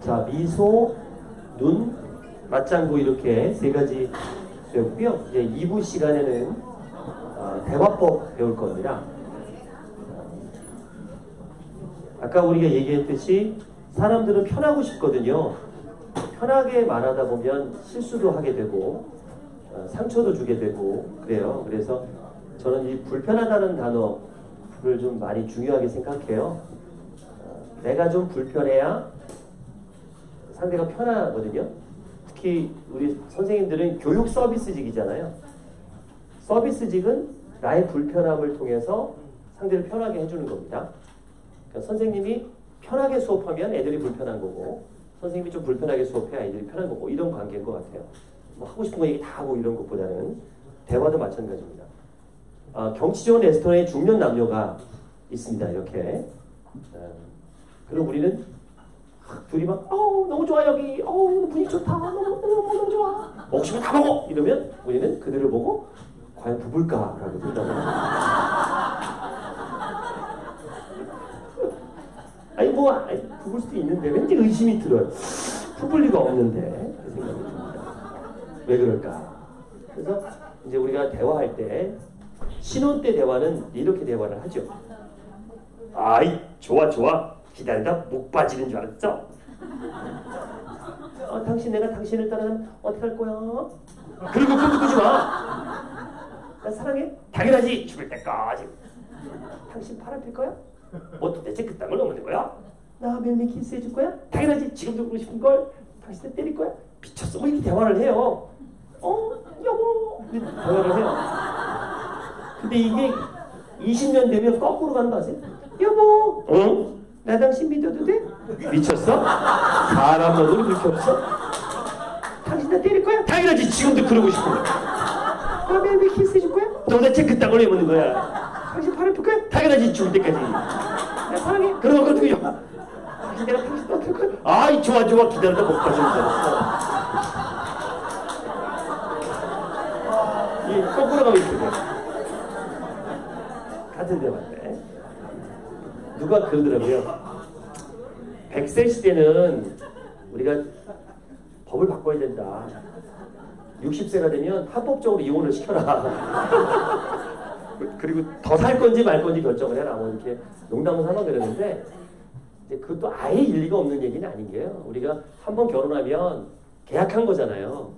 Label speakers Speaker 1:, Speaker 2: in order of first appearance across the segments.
Speaker 1: 자, 미소, 눈, 맞장구 이렇게 세 가지 배웠고요. 이제 2부 시간에는 어, 대화법 배울 겁니다. 아까 우리가 얘기했듯이 사람들은 편하고 싶거든요. 편하게 말하다 보면 실수도 하게 되고 어, 상처도 주게 되고 그래요. 그래서 저는 이 불편하다는 단어를 좀 많이 중요하게 생각해요. 어, 내가 좀 불편해야 상대가 편하거든요. 특히 우리 선생님들은 교육 서비스직이잖아요. 서비스직은 나의 불편함을 통해서 상대를 편하게 해주는 겁니다. 그러니까 선생님이 편하게 수업하면 애들이 불편한 거고 선생님이 좀 불편하게 수업해야 애들이 편한 거고 이런 관계인 것 같아요. 뭐 하고 싶은 거 얘기 다 하고 이런 것보다는 대화도 마찬가지입니다. 아, 경치 좋은 레스토랑에 중년 남녀가 있습니다. 이렇게. 음, 그리고 우리는 둘이 막 어우 너무 좋아 여기. 어우 분위기 좋다. 너무 너무 너무 좋아 먹고 싶으면 다 먹어. 이러면 우리는 그들을 보고 과연 부불까라고 생각을 아니 뭐 아니, 부을 수도 있는데 왠지 의심이 들어요. 부을 리가 없는데 그 생각이 듭니다. 왜 그럴까? 그래서 이제 우리가 대화할 때 신혼 때 대화는 이렇게 대화를 하죠 아이 좋아 좋아 기다리다 목 빠지는 줄 알았죠? 어, 당신 내가 당신을 따라가면 어떻게 할 거야? 그리고 꿈꾸지 마. 나 사랑해? 당연하지. 죽을 때까지. 당신 바람필 거야? 뭐 도대체 그 땅을 넘는 거야? 나 매일매일 키스해 줄 거야? 당연하지. 지금도 그러고 싶은 걸 당신을 때릴 거야? 미쳤어. 뭐 이렇게 대화를 해요. 어, 여보. 대화를 해요. 근데 이게 20년 되면 거꾸로 아세요? 여보. 응? 나 당신 믿어도 돼? 미쳤어? 사람 너도 그렇게 없어? 당신 나 때릴 거야? 당연하지 지금도 그러고 싶은 거야 나 매일매일 키스해줄 거야? 도대체 그 땅을 왜 묻는 거야? 당신 팔을 풀 거야? 당연하지 죽을 때까지 나 사랑해? 그런 거 어떻게 당신 내가 당신 또 어떻게 거야? 아이 좋아 좋아 기다렸다 못 가져온다 이 거꾸로 가고 있거든 같은 대화인데 누가 그러더라고요. 100세 시대는 우리가 법을 바꿔야 된다. 60세가 되면 합법적으로 이혼을 시켜라. 그리고 더 살 건지 말 건지 결정을 해라. 뭐 이렇게 농담을 삼아 그러는데 그것도 아예 일리가 없는 얘기는 아닌 게요. 우리가 한 번 결혼하면 계약한 거잖아요.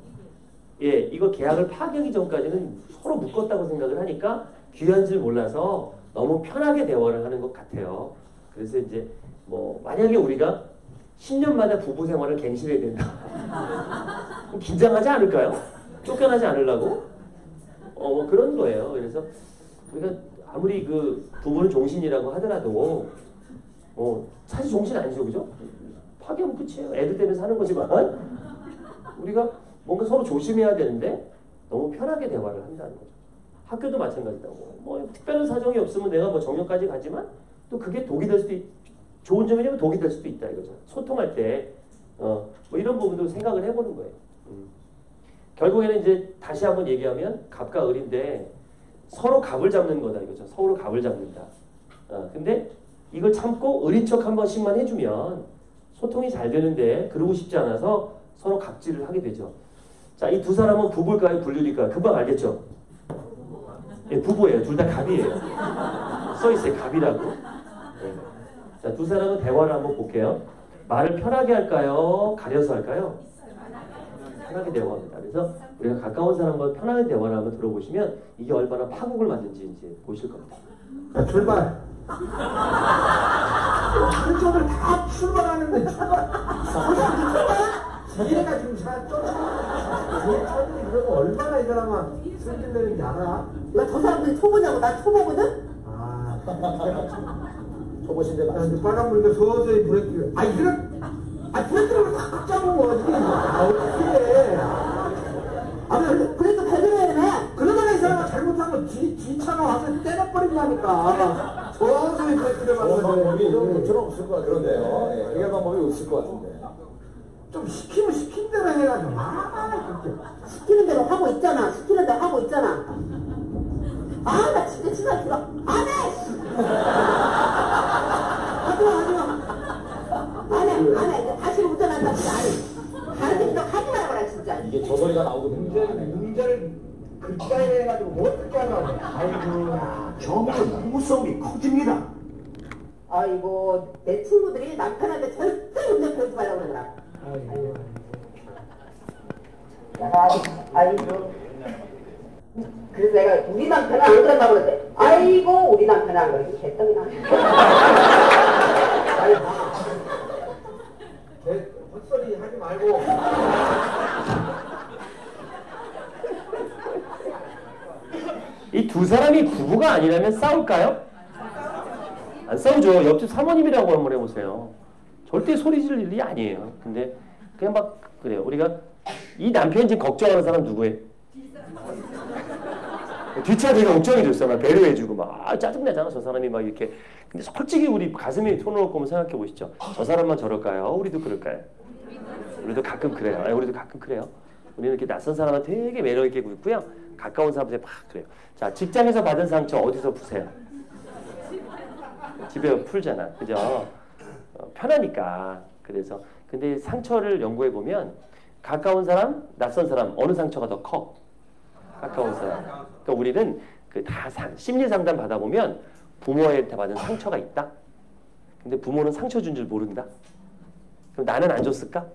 Speaker 1: 예, 이거 계약을 파기하기 전까지는 서로 묶었다고 생각을 하니까 귀한 줄 몰라서 너무 편하게 대화를 하는 것 같아요. 그래서 이제 뭐 만약에 우리가 10년마다 부부 생활을 갱신해야 된다. 긴장하지 않을까요? 쫓겨나지 않으려고? 어, 뭐 그런 거예요. 그래서 우리가 아무리 그 부부는 종신이라고 하더라도 어, 사실 종신 아니죠. 그죠? 파괴하면 끝이에요. 애들 때문에 사는 거지만 우리가 뭔가 서로 조심해야 되는데 너무 편하게 대화를 한다는 거죠. 학교도 마찬가지다고. 뭐 특별한 사정이 없으면 내가 뭐 정년까지 가지만 또 그게 독이 될 수도 있, 좋은 점이냐면 독이 될 수도 있다 이거죠. 소통할 때 어, 뭐 이런 부분도 생각을 해보는 거예요. 음. 결국에는 이제 다시 한번 얘기하면 갑과 을인데 서로 갑을 잡는 거다 이거죠. 서로 갑을 잡는다. 어, 근데 이걸 참고 을인 척한 번씩만 해주면 소통이 잘 되는데 그러고 싶지 않아서 서로 갑질을 하게 되죠. 자, 이 두 사람은 부부일까요? 불륜일까요? 금방 알겠죠? 예, 부부예요. 둘 다 갑이에요. 써있어요. 갑이라고. 네. 자, 두 사람은 대화를 한번 볼게요. 말을 편하게 할까요? 가려서 할까요? 편하게 대화합니다. 그래서 우리가 가까운 사람과 편하게 대화를 한번 들어보시면 이게 얼마나 파국을 만든지 이제 보실 겁니다.
Speaker 2: 자, 출발. 한쪽을 다 출발하는데 출발. 이래가 지금 잘 쫓아. 그러고 얼마나 이 사람아 승진되는지 알아?
Speaker 3: 나저 사람들이 초보냐고 나 초보거든?
Speaker 2: 아, 초보신데 나 이제 빨간 불에 서서히 브레이크. 아, 이런, 아, 브레이크를 꽉 잡은 거지. 아, 어떻게
Speaker 3: 아 그래, 그래도 배려해
Speaker 2: 그러다가 이 사람아 잘못한 거 뒤, 뒤차가 와서 때려버린다니까. 서서히 브레이크를
Speaker 4: 그런 방법이
Speaker 2: 밟는
Speaker 4: 저는 없을 것 같은데요. 예, 해결 방법이 없을 것 같은데.
Speaker 2: 좀 시키면 시킨 대로 해가지고. 아, 그렇게.
Speaker 3: 시키는 대로 하고 있잖아 시키는 대로 하고 있잖아 아 나 진짜 진짜 싫어 안해 하지마 하지마 안해 안해 다시 나 진짜 아니. 가르치는 거 하지 말아라 진짜.
Speaker 4: 이게 저 소리가 나오거든요.
Speaker 2: 문제를 문제를 글자에 해가지고 뭐 어떻게 하나? 아이고.
Speaker 5: 점점 무서움이 커집니다.
Speaker 3: 아이고 내 친구들이 남편한테 절대 운전 배우지 말라고 그러더라.
Speaker 2: 아이고.
Speaker 3: 그래서 내가 우리 남편은 안 그런다고 그랬대. 아이고 우리 남편은 안 그래. 개떡이 나.
Speaker 2: 아이고. 개 헛소리 하지 말고.
Speaker 1: 이 두 사람이 부부가 아니라면 싸울까요? 안 싸우죠. 옆집 사모님이라고 한번 해보세요. 절대 소리 지를 일이 아니에요. 근데 그냥 막 그래요. 우리가 이 남편 지금 걱정하는 사람 누구예요? 뒷차 되게 걱정이 됐어. 막 배려해주고 막 아, 짜증나잖아. 저 사람이 막 이렇게. 근데 솔직히 우리 가슴에 손을 얹고 생각해 보시죠. 저 사람만 저럴까요? 우리도 그럴까요? 우리도 가끔 그래요. 아니, 우리도 가끔 그래요. 우리는 이렇게 낯선 사람한테 되게 매력 있게 굴고요. 가까운 사람한테 막 그래요. 자, 직장에서 받은 상처 어디서 푸세요? 집에 풀잖아. 그죠? 어, 편하니까. 그래서 근데 상처를 연구해 보면 가까운 사람, 낯선 사람 어느 상처가 더 커? 가까운 사람. 그러니까 우리는 그 다 심리 상담 받아 보면 부모한테 받은 상처가 있다. 근데 부모는 상처 준 줄 모른다. 그럼 나는 안 줬을까?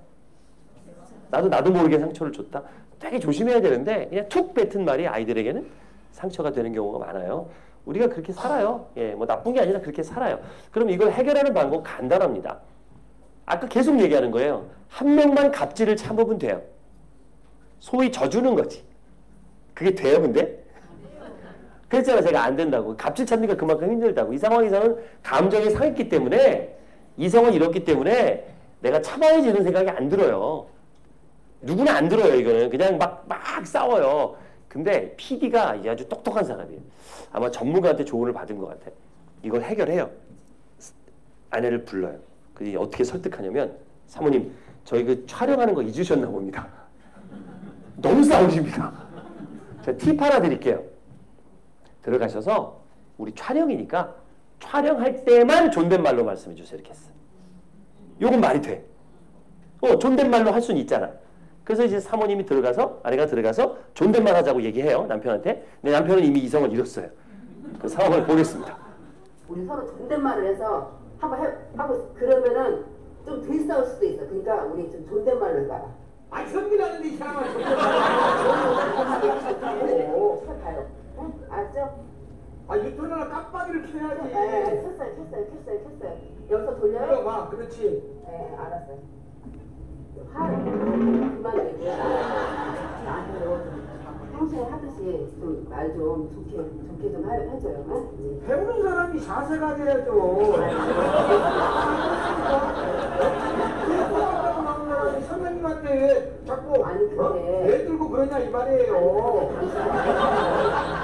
Speaker 1: 나도 나도 모르게 상처를 줬다. 되게 조심해야 되는데 그냥 툭 뱉은 말이 아이들에게는 상처가 되는 경우가 많아요. 우리가 그렇게 살아요. 예, 뭐 나쁜 게 아니라 그렇게 살아요. 그럼 이걸 해결하는 방법 간단합니다. 아까 계속 얘기하는 거예요. 한 명만 갑질을 참으면 돼요. 소위 져주는 거지. 그게 돼요, 근데? 그랬잖아, 제가 안 된다고. 갑질 찾는 게 그만큼 힘들다고. 이 상황에서는 감정이 상했기 때문에, 이성은 이렇기 때문에 내가 참아야지 이런 생각이 안 들어요. 누구나 안 들어요, 이거는. 그냥 막, 막 싸워요. 근데 PD가 이 아주 똑똑한 사람이에요. 아마 전문가한테 조언을 받은 것 같아. 이걸 해결해요. 아내를 불러요. 그게 어떻게 설득하냐면, 사모님, 저희 그 촬영하는 거 잊으셨나 봅니다. 너무 싸우십니다. 제가 팁 하나 드릴게요. 들어가셔서 우리 촬영이니까 촬영할 때만 존댓말로 말씀해 주세요. 이렇게 했어. 요건 말이 돼. 어, 존댓말로 할 수는 있잖아. 그래서 이제 사모님이 들어가서 아내가 들어가서 존댓말 하자고 얘기해요. 남편한테. 근데 남편은 이미 이성을 잃었어요. 그 상황을 보겠습니다.
Speaker 3: 우리 서로 존댓말을 해서 한번 해, 하고 그러면은 좀덜 싸울 수도 있어. 그러니까 우리 좀 존댓말로 해봐라.
Speaker 2: 아 현기라는데 이 사람아.
Speaker 3: 오, 가요. 응? 알았죠?
Speaker 2: 아 유튜브나 깜빡이를
Speaker 3: 네,
Speaker 2: 켜야지.
Speaker 3: 켰어요, 켰어요, 켰어요, 켰어요. 여기서 돌려요?
Speaker 2: 들어봐, 그렇지.
Speaker 3: 네, 알았어요. 화를 그만 내고 나도 평소에 하듯이 좀 말 좀 좋게 좋게 좀 해- 해줘요. 응?
Speaker 2: 배우는 사람이 자세가 돼야죠. 선생님한테 왜 자꾸
Speaker 3: 아니, 근데-
Speaker 2: 어? 애 들고 그러냐 이 말이에요.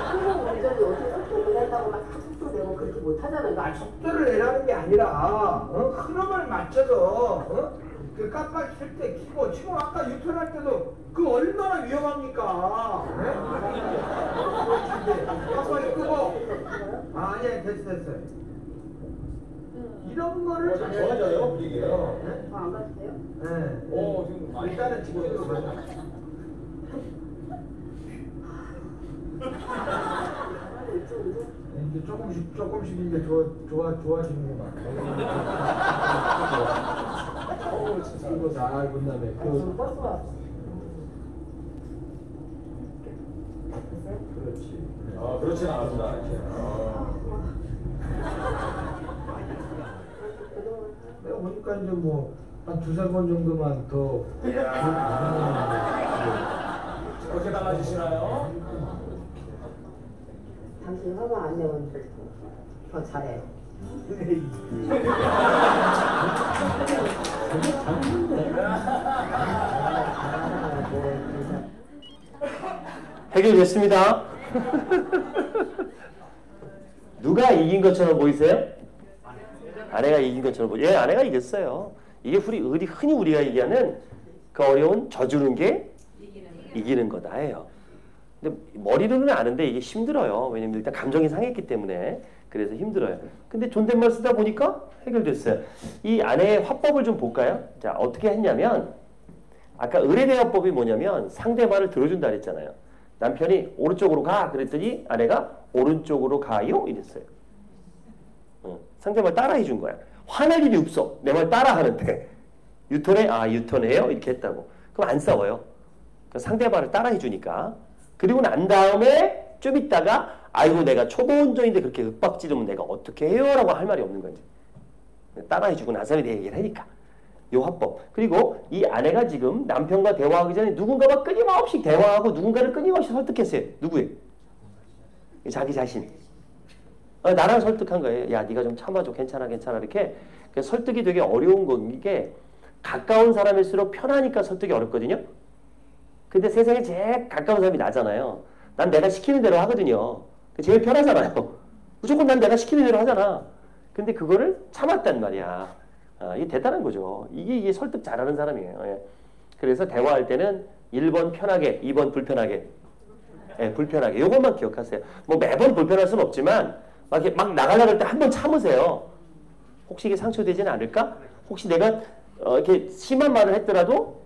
Speaker 3: 한국 운전이 어떻게 속도 내다고 막 속도 내고 그렇게 못 하잖아요.
Speaker 2: 날 속도를 내라는 게 아니라 어? 흐름을 맞춰서 어? 그 깜빡이 켤때 키고 지금 아까 유턴할 때도 그 얼마나 위험합니까? 네? 깜빡이 끄고 아, 예, 됐어, 됐어요. 이런 거를
Speaker 4: 좀 좋아져요, 분위기가.
Speaker 2: 네?
Speaker 3: 더안 가도 돼요?
Speaker 2: 네.
Speaker 4: 오, 지금 많이
Speaker 2: 일단은 지금. 그러면 이제 조금씩 조금씩 이제 좋아 좋아 좋아지는구만.
Speaker 4: 어우, 진짜.
Speaker 2: 이거 잘 본다며. 그
Speaker 3: 버스 왔어.
Speaker 2: 그렇지.
Speaker 4: 아, 그렇진 않았구나. 아.
Speaker 2: 내가 보니까 이제 뭐 한 두세 번 정도만 더.
Speaker 4: 그렇게 달라지시나요?
Speaker 3: 당신 화가 안 내면 더 잘해요.
Speaker 1: 해결됐습니다. 누가 이긴 것처럼 보이세요? 아내가 이긴 것처럼 보이. 예, 아내가 이겼어요. 이게 우리, 흔히 우리가 얘기하는 그 어려운 져주는 게 이기는 거다예요. 근데 머리로는 아는데 이게 힘들어요. 왜냐면 일단 감정이 상했기 때문에 그래서 힘들어요. 근데 존댓말 쓰다 보니까 해결됐어요. 이 안에 화법을 좀 볼까요? 자, 어떻게 했냐면 아까 의뢰대화법이 뭐냐면 상대 말을 들어준다 그랬잖아요. 남편이 오른쪽으로 가 그랬더니 아내가 오른쪽으로 가요 이랬어요. 어, 상대 말 따라해 준 거야. 화날 일이 없어. 내 말 따라하는데 유턴해? 아 유턴해요? 이렇게 했다고. 그럼 안 싸워요. 그 상대 말을 따라해 주니까. 그리고 난 다음에 좀 있다가 아이고 내가 초보 운전인데 그렇게 윽박 지르면 내가 어떻게 해요? 라고 할 말이 없는 거지. 따라해 주고 나서 내 얘기를 하니까. 요 화법. 그리고 이 아내가 지금 남편과 대화하기 전에 누군가와 끊임없이 대화하고 누군가를 끊임없이 설득했어요. 누구예요? 자기 자신. 어, 나랑 설득한 거예요. 야, 네가 좀 참아줘. 괜찮아, 괜찮아. 이렇게 그래서 설득이 되게 어려운 건 이게 가까운 사람일수록 편하니까 설득이 어렵거든요. 근데 세상에 제일 가까운 사람이 나잖아요. 난 내가 시키는 대로 하거든요. 제일 편하잖아요. 무조건 난 내가 시키는 대로 하잖아. 근데 그거를 참았단 말이야. 아, 이게 대단한 거죠. 이게, 이게 설득 잘하는 사람이에요. 예. 그래서 대화할 때는 1번 편하게, 2번 불편하게. 예, 불편하게. 요것만 기억하세요. 뭐 매번 불편할 수는 없지만 막, 막 나가려고 할 때 한 번 참으세요. 혹시 이게 상처되지는 않을까? 혹시 내가 어, 이렇게 심한 말을 했더라도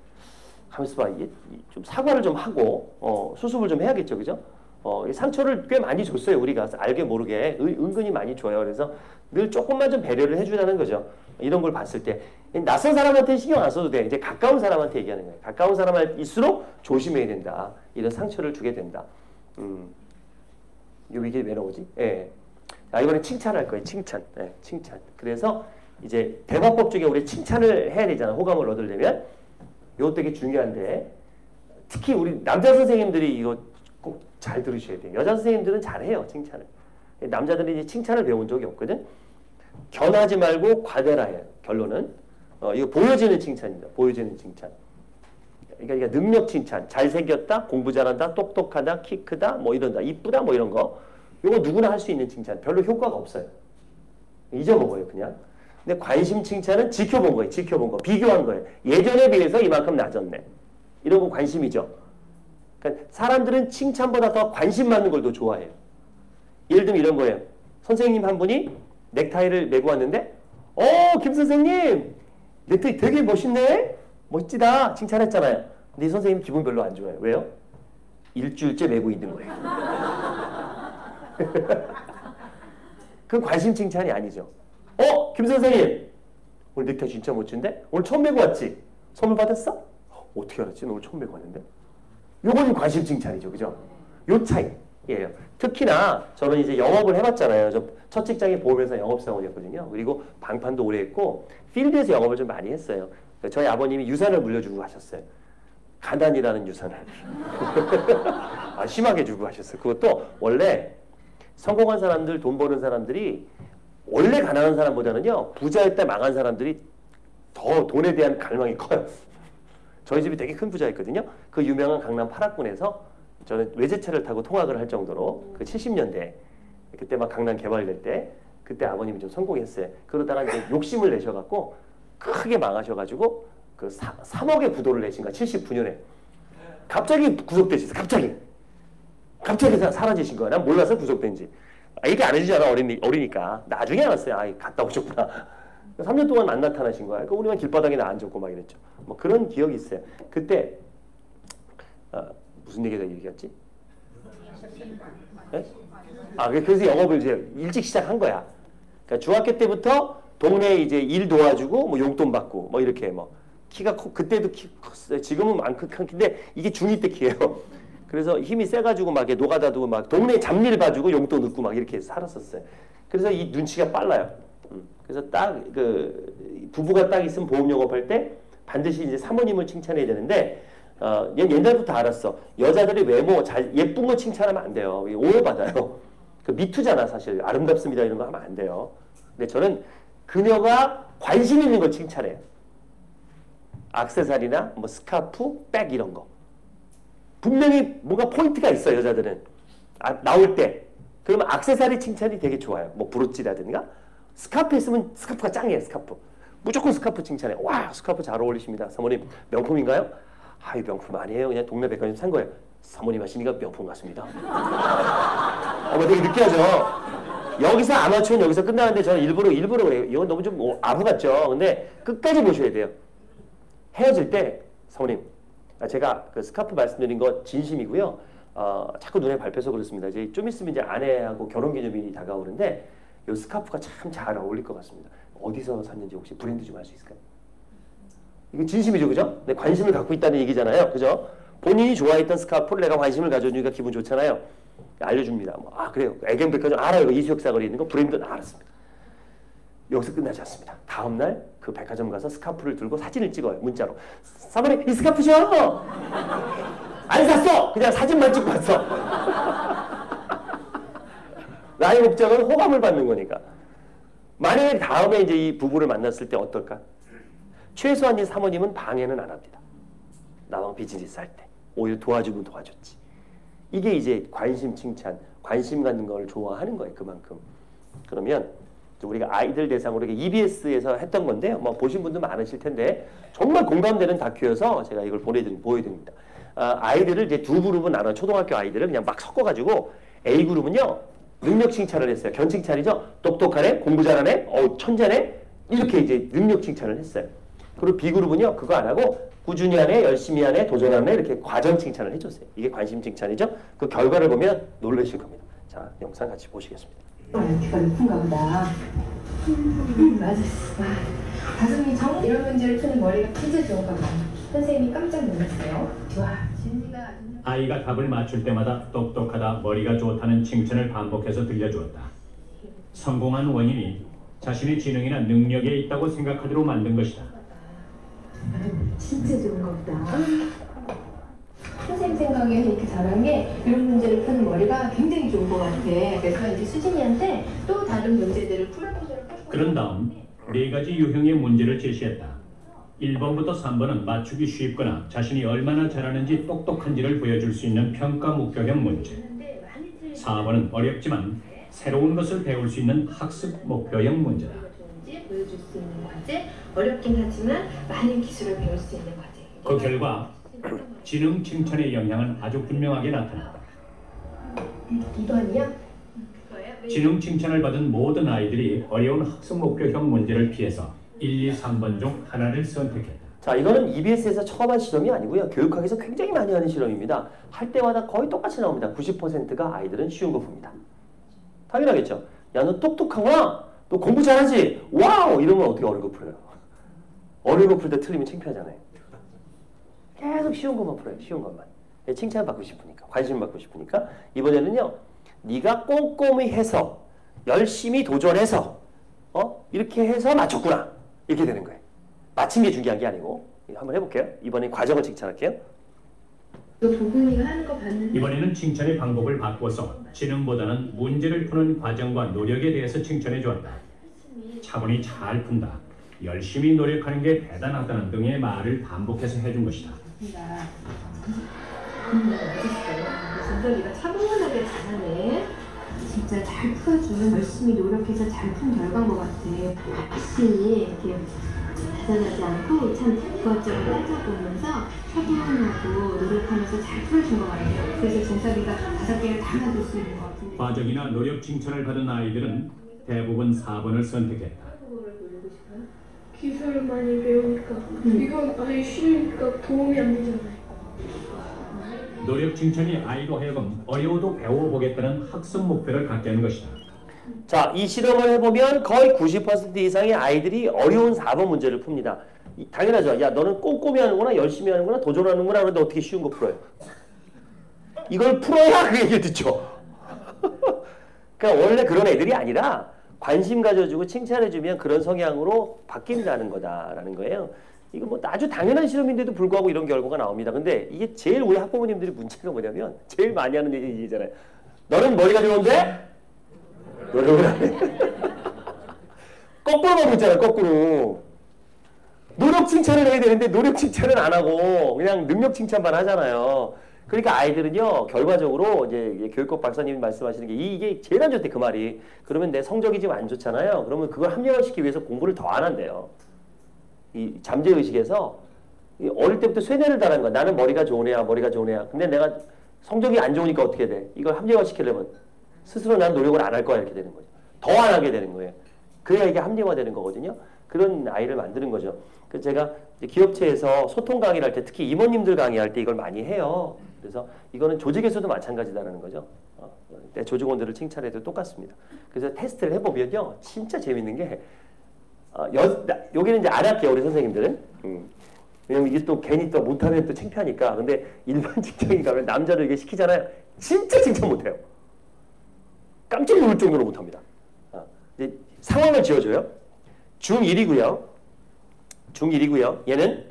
Speaker 1: 가만있어 봐. 이게 좀 사과를 좀 하고 어, 수습을 좀 해야겠죠. 그죠? 어, 이 상처를 꽤 많이 줬어요. 우리가 알게 모르게 은, 은근히 많이 줘요. 그래서 늘 조금만 좀 배려를 해주라는 거죠. 이런 걸 봤을 때 낯선 사람한테 신경 안 써도 돼. 이제 가까운 사람한테 얘기하는 거예요. 가까운 사람일수록 조심해야 된다. 이런 상처를 주게 된다. 음. 요 이게 왜 나오지? 예. 아, 이번에 칭찬할 거예요. 칭찬. 예, 칭찬. 그래서 이제 대화법 중에 우리 칭찬을 해야 되잖아. 호감을 얻으려면. 이거 되게 중요한데 특히 우리 남자 선생님들이 이거 꼭 잘 들으셔야 돼요. 여자 선생님들은 잘해요. 칭찬을. 남자들이 이제 칭찬을 배운 적이 없거든. 견하지 말고 과대라 해요. 결론은. 어, 이거 보여지는 칭찬입니다. 보여지는 칭찬. 그러니까 능력 칭찬. 잘생겼다, 공부 잘한다, 똑똑하다, 키 크다, 뭐 이런다, 이쁘다, 뭐 이런 거. 이거 누구나 할 수 있는 칭찬. 별로 효과가 없어요. 잊어먹어요, 그냥. 근데 관심 칭찬은 지켜본 거예요. 지켜본 거. 비교한 거예요. 예전에 비해서 이만큼 낮았네. 이런 거 관심이죠. 그러니까 사람들은 칭찬보다 더 관심 받는 걸 더 좋아해요. 예를 들면 이런 거예요. 선생님 한 분이 넥타이를 메고 왔는데 어, 김 선생님! 넥타이 되게 멋있네? 멋지다. 칭찬했잖아요. 근데 이 선생님 기분 별로 안 좋아요. 왜요? 일주일째 메고 있는 거예요. 그 관심 칭찬이 아니죠. 어, 김 선생님, 오늘 넥타이 진짜 멋진데? 오늘 처음 메고 왔지? 선물 받았어? 어떻게 알았지? 너 오늘 처음 메고 왔는데? 요거는 관심 칭찬이죠, 그죠? 요 차이예요. 특히나 저는 이제 영업을 해봤잖아요. 저 첫 직장이 보험회사 영업사원이었거든요. 그리고 방판도 오래 했고 필드에서 영업을 좀 많이 했어요. 저희 아버님이 유산을 물려주고 가셨어요. 가난이라는 유산을. 아, 심하게 주고 가셨어요. 그것도 원래 성공한 사람들, 돈 버는 사람들이 원래 가난한 사람보다는요 부자일 때 망한 사람들이 더 돈에 대한 갈망이 커요. 저희 집이 되게 큰 부자였거든요. 그 유명한 강남 파락군에서 저는 외제차를 타고 통학을 할 정도로 그 70년대 그때 막 강남 개발될 때 그때 아버님이 좀 성공했어요. 그러다가 이제 욕심을 내셔갖고 크게 망하셔가지고 그 사, 3억의 부도를 내신 거야. 79년에 갑자기 구속되셨어요. 갑자기 갑자기 사- 사라지신 거야. 난 몰라서 구속된지. 아, 얘기 안 해주잖아 어리니, 어리니까. 나중에 알았어요. 아, 갔다 오셨구나. 3년 동안 안 나타나신 거야. 그러니까 우리만 길바닥에 나 앉았고 막 이랬죠. 뭐 그런 기억이 있어요. 그때 어, 무슨 얘기가 얘기했지? 네? 아, 그래서 영업을 이제 일찍 시작한 거야. 그러니까 중학교 때부터 동네 이제 일 도와주고 뭐 용돈 받고 뭐 이렇게 뭐 키가 커, 그때도 키 컸어요. 지금은 안큰 키인데 이게 중2 때 키예요. 그래서 힘이 세가지고 막 이렇게 노가다 두고 막 동네 잡일 봐주고 용돈 넣고 막 이렇게 살았었어요. 그래서 이 눈치가 빨라요. 음, 그래서 딱 그 부부가 딱 있으면 보험 영업할 때 반드시 이제 사모님을 칭찬해야 되는데 어, 얘 옛날부터 알았어. 여자들이 외모 잘 예쁜 거 칭찬하면 안 돼요. 오해받아요. 그 미투잖아 사실. 아름답습니다 이런 거 하면 안 돼요. 근데 저는 그녀가 관심 있는 걸 칭찬해요. 악세사리나 뭐 스카프, 백 이런 거. 분명히 뭔가 포인트가 있어 요 여자들은 아, 나올 때 그러면 악세사리 칭찬이 되게 좋아요 뭐 브로치라든가 스카프 있으면 스카프가 짱이에요 스카프 무조건 스카프 칭찬해 와 스카프 잘 어울리십니다 사모님 명품인가요? 아이 명품 아니에요 그냥 동네 백화점 산 거예요 사모님 하시니까 명품 같습니다 어머 되게 느끼하죠 여기서 아마추어는 여기서 끝나는데 저는 일부러 일부러 그래요. 이건 너무 좀 오- 아부 같죠. 근데 끝까지 보셔야 돼요. 헤어질 때 사모님, 아, 제가 그 스카프 말씀드린 거 진심이고요. 어, 자꾸 눈에 밟혀서 그렇습니다. 이제 좀 있으면 이제 아내하고 결혼 기념일이 다가오는데 이 스카프가 참 잘 어울릴 것 같습니다. 어디서 샀는지 혹시 브랜드 좀 알 수 있을까요? 이거 진심이죠, 그죠? 네, 관심을 갖고 있다는 얘기잖아요, 그죠? 본인이 좋아했던 스카프를 내가 관심을 가져주니까 기분 좋잖아요. 알려줍니다. 뭐, 아 그래요. 애경백화점 알아요. 이수역 사거리 있는 거 브랜드는 알았습니다. 여기서 끝나지 않습니다. 다음 날 그 백화점 가서 스카프를 들고 사진을 찍어요. 문자로. 사모님 이 스카프죠? 안 샀어. 그냥 사진만 찍고 왔어. 나의 목적은 호감을 받는 거니까. 만약에 다음에 이제 이 부부를 만났을 때 어떨까? 최소한 이 사모님은 방해는 안 합니다. 나랑 비즈니스 할 때. 오히려 도와주면 도와줬지. 이게 이제 관심 칭찬, 관심 갖는 걸 좋아하는 거예요. 그만큼. 그러면 우리가 아이들 대상으로 EBS에서 했던 건데요. 뭐 보신 분도 많으실 텐데 정말 공감되는 다큐여서 제가 이걸 보내드린 보여드립니다. 아, 아이들을 이제 두 그룹은 나눠 초등학교 아이들을 그냥 막 섞어가지고 A 그룹은요 능력 칭찬을 했어요. 견 칭찬이죠. 똑똑하네, 공부 잘하네, 어 천재네 이렇게 이제 능력 칭찬을 했어요. 그리고 B 그룹은요 그거 안 하고 꾸준히 하네, 열심히 하네, 도전하네 이렇게 과정 칭찬을 해줬어요. 이게 관심 칭찬이죠. 그 결과를 보면 놀라실 겁니다. 자 영상 같이 보시겠습니다.
Speaker 6: 높은가 보다. 음, 정 이런 문제를 푸는 머리가 진짜 좋은가 봐. 선생님이 깜짝 놀랐어요. 좋아.
Speaker 7: 아이가 답을 맞출 때마다 똑똑하다, 머리가 좋다는 칭찬을 반복해서 들려주었다. 성공한 원인이 자신의 지능이나 능력에 있다고 생각하도록 만든 것이다.
Speaker 6: 진짜 좋은가 보다. 선생님 생각에 이렇게 잘한 게 이런 문제를 푸는 머리가 굉장히 좋은 것 같아. 그래서 이제 수진이한테 또 다른 문제들을 풀어보도록 할 거야.
Speaker 7: 그런 다음 네 가지 유형의 문제를 제시했다. 1번부터 3번은 맞추기 쉽거나 자신이 얼마나 잘하는지 똑똑한지를 보여줄 수 있는 평가 목표형 문제.
Speaker 6: 근데 많이 틀린
Speaker 7: 4번은 어렵지만 새로운 것을 배울 수 있는 학습 목표형 문제다.
Speaker 6: 좋은지 보여줄 수 있는 과제. 어렵긴 하지만 많은 기술을 배울 수 있는 과제.
Speaker 7: 그 결과 지능 칭찬의 영향은 아주 분명하게 나타났다.
Speaker 6: 2번이요?
Speaker 7: 지능 칭찬을 받은 모든 아이들이 어려운 학습 목표형 문제를 피해서 1, 2, 3번 중 하나를 선택했다.
Speaker 1: 자, 이거는 EBS에서 처음 한 실험이 아니고요. 교육학에서 굉장히 많이 하는 실험입니다. 할 때마다 거의 똑같이 나옵니다. 90%가 아이들은 쉬운 거 풉니다. 당연하겠죠. 야, 너 똑똑하구나. 너 공부 잘하지. 와우! 이러면 어떻게 어려운 거 풀어요? 어려운 거 풀 때 틀리면 창피하잖아요. 계속 쉬운 것만 풀어요. 쉬운 것만. 예, 칭찬 받고 싶으니까. 관심 받고 싶으니까. 이번에는요. 네가 꼼꼼히 해서 열심히 도전해서 어? 이렇게 해서 맞췄구나. 이렇게 되는 거예요. 맞힌 게 중요한 게 아니고 한번 해볼게요. 이번엔 과정을 칭찬할게요.
Speaker 6: 봤는데
Speaker 7: 이번에는 칭찬의 방법을 바꿔서 지능보다는 문제를 푸는 과정과 노력에 대해서 칭찬해 주었다. 차분히 잘 푼다. 열심히 노력하는 게 대단하다는 등의 말을 반복해서 해준 것이다.
Speaker 6: 차분하게 잘하네. 진짜 잘 풀어주면 열심히 노력해서 잘 푼 결과인 것 같아. 확실히 이렇게 대단하지 않고 참 이것저것 따져보면서 차분하고 노력하면서 잘 풀어준 것 같아요. 그래서 진돌이가 다섯 개를 다 만들 수 있는 것 같은데.
Speaker 7: 과정이나 노력 칭찬을 받은 아이들은 대부분 4번을 선택했다.
Speaker 8: 기술을 많이 배우니까 이건 아예 쉬우니까 도움이 안 되잖아요.
Speaker 7: 노력 칭찬이 아이로 하여금 어려워도 배워보겠다는 학습 목표를 갖게 하는 것이다.
Speaker 1: 자, 이 실험을 해보면 거의 90% 이상의 아이들이 어려운 4번 문제를 풉니다. 이- 당연하죠. 야, 너는 꼼꼼히 하는구나, 열심히 하는구나, 도전하는구나. 그런데 어떻게 쉬운 거 풀어요? 이걸 풀어야 그 얘기를 듣죠. 그러니까 원래 그런 애들이 아니라 관심 가져주고 칭찬해주면 그런 성향으로 바뀐다는 거다라는 거예요. 이거 뭐 아주 당연한 실험인데도 불구하고 이런 결과가 나옵니다. 근데 이게 제일 우리 학부모님들이 문제가 뭐냐면 제일 많이 하는 얘기 얘기잖아요. 너는 머리가 좋은데 노력을 안 해. 거꾸로 가고 있잖아요. 거꾸로. 노력 칭찬을 해야 되는데 노력 칭찬을 안 하고 그냥 능력 칭찬만 하잖아요. 그러니까 아이들은요 결과적으로 이제 교육학 박사님이 말씀하시는 게 이- 이게 제일 안 좋대 그 말이. 그러면 내 성적이 지금 안 좋잖아요. 그러면 그걸 합리화시키기 위해서 공부를 더 안 한대요. 이 잠재 의식에서 이 어릴 때부터 쇠뇌를 달한 거야. 나는 머리가 좋은 애야, 머리가 좋은 애야. 근데 내가 성적이 안 좋으니까 어떻게 돼? 이걸 합리화 시키려면 스스로 난 노력을 안 할 거야 이렇게 되는 거죠. 더 안 하게 되는 거예요. 그래야 이게 합리화되는 거거든요. 그런 아이를 만드는 거죠. 그 제가 기업체에서 소통 강의를 할 때 특히 임원님들 강의할 때 이걸 많이 해요. 그래서 이거는 조직에서도 마찬가지다라는 거죠. 어, 내 조직원들을 칭찬해도 똑같습니다. 그래서 테스트를 해보면요, 진짜 재밌는 게 어, 여, 나, 여기는 이제 안 할게요, 우리 선생님들은. 음. 왜냐면 이게 또 괜히 또 못하면 또 창피하니까. 근데 일반 직장인 가면 남자를 이게 시키잖아요. 진짜 칭찬 못해요. 깜짝 놀랄 정도로 못합니다. 어, 상황을 지어줘요. 중1이고요. 중1이고요. 얘는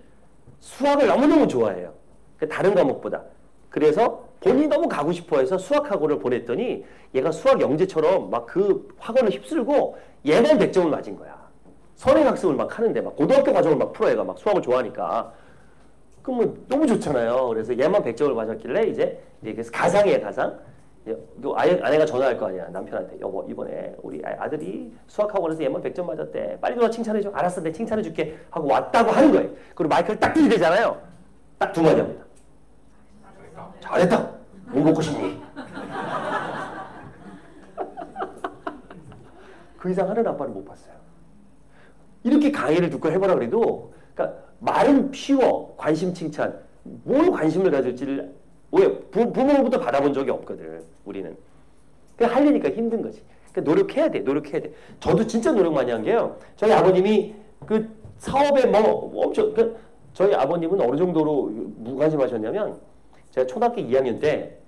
Speaker 1: 수학을 너무너무 좋아해요. 그 다른 과목보다. 그래서 본인이 너무 가고 싶어 해서 수학학원을 보냈더니 얘가 수학 영재처럼 막 그 학원을 휩쓸고 얘만 100점을 맞은 거야. 선행학습을 막 하는데 막 고등학교 과정을 막 풀어 얘가 막 수학을 좋아하니까. 그러면 너무 좋잖아요. 그래서 얘만 100점을 맞았길래 이제 그래서 가상이에요, 가상. 아예 아내가 전화할 거 아니야 남편한테. 여보 이번에 우리 아- 아들이 수학학원에서 얘만 100점 맞았대. 빨리 누나 칭찬해줘. 알았어 내가 칭찬해줄게 하고 왔다고 하는 거예요. 그리고 마이크를 딱 들이대잖아요. 딱 두 마디 합니다. 잘했다. 뭐 먹고 싶니? 그 이상 하는 아빠를 못 봤어요 이렇게 강의를 듣고 해보라 그래도 그러니까 말은 쉬워 관심 칭찬. 뭘 관심을 가질지를 왜 부, 부모로부터 받아본 적이 없거든 우리는. 그 하려니까 힘든 거지. 그러니까 노력해야 돼 노력해야 돼. 저도 진짜 노력 많이 한 게요. 저희 아버님이 그 사업에 뭐 엄청 그 저희 아버님은 어느 정도로 무관심하셨냐면 제가 초등학교 2학년 때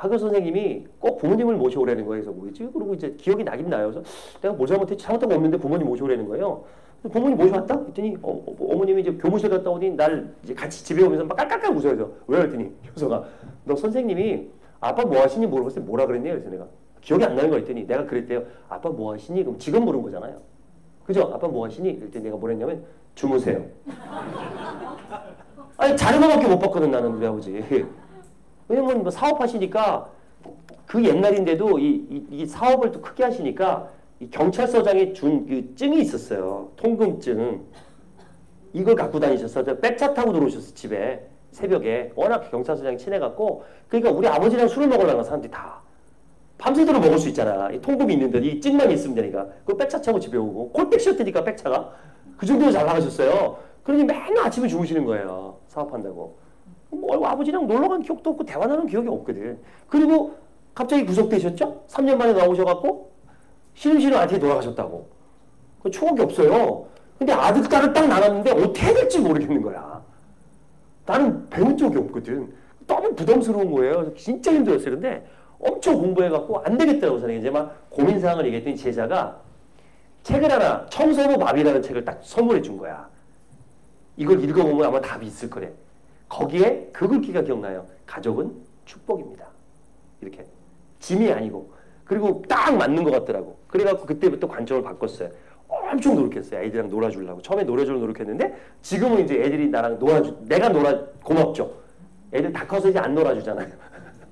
Speaker 1: 학교 선생님이 꼭 부모님을 모셔오라는 거예요. 그래서 뭐지? 그러고 이제 기억이 나긴 나요. 그래서 내가 뭘 잘못했지? 잘못한 거 없는데 부모님 모셔오라는 거예요. 부모님 모셔왔다? 그랬더니 어, 머님이 이제 교무실 갔다 오니 날 이제 같이 집에 오면서 막 깔깔깔 웃어요. 왜? 그랬더니 효서가 너 선생님이 아빠 뭐 하시니 물어봤을 때 뭐라 그랬냐? 그래서 내가 기억이 안 나는 거 했더니 내가 그랬대요. 아빠 뭐 하시니? 그럼 지금 물은 거잖아요. 그죠? 아빠 뭐 하시니? 그랬더니 내가 뭐랬냐면 주무세요. 아니 자는 거밖에 못 봤거든 나는 우리 아버지. 왜냐면 뭐 사업하시니까 그 옛날인데도 이, 이, 이 사업을 또 크게 하시니까 이 경찰서장이 준 그 증이 있었어요. 통금증. 이걸 갖고. 요 백차 타고 들어오셨어 집에 새벽에. 워낙 경찰서장이 친해갖고 그러니까 우리 아버지랑 술을 먹으려는 사람들이 다 밤새도록 먹을 수 있잖아. 이 통금이 있는데 이 증만 있으면 되니까. 그 백차 타고 집에 오고 콜백시였다니까 백차가. 그 정도로 잘 나가셨어요. 그러니 맨날 아침에 주무시는 거예요. 사업한다고. 뭐 아버지랑 놀러 간 기억도 없고 대화 나눈 기억이 없거든. 그리고 갑자기 구속되셨죠? 3년 만에 나오셔갖고 시름시름 한테 돌아가셨다고. 그 추억이 없어요. 근데 아들, 딸을 딱 나갔는데 어떻게 해야 될지 모르겠는 거야. 나는 배운 적이 없거든. 너무 부담스러운 거예요. 진짜 힘들었어요. 근데 엄청 공부해갖고 안 되겠더라고, 선생님. 이제 막 고민사항을 얘기했더니 제자가 책을 하나, 청소부 밥이라는 책을 딱 선물해 준 거야. 이걸 읽어보면 아마 답이 있을 거래. 거기에 그 글귀가 기억나요. 가족은 축복입니다. 이렇게. 짐이 아니고. 그리고 딱 맞는 것 같더라고. 그래갖고 그때부터 관점을 바꿨어요. 엄청 노력했어요. 애들이랑 놀아주려고. 처음에 놀아주려고 노력했는데 지금은 이제 애들이 나랑 놀아주, 내가 놀아, 고맙죠. 애들 다 커서 이제 안 놀아주잖아요.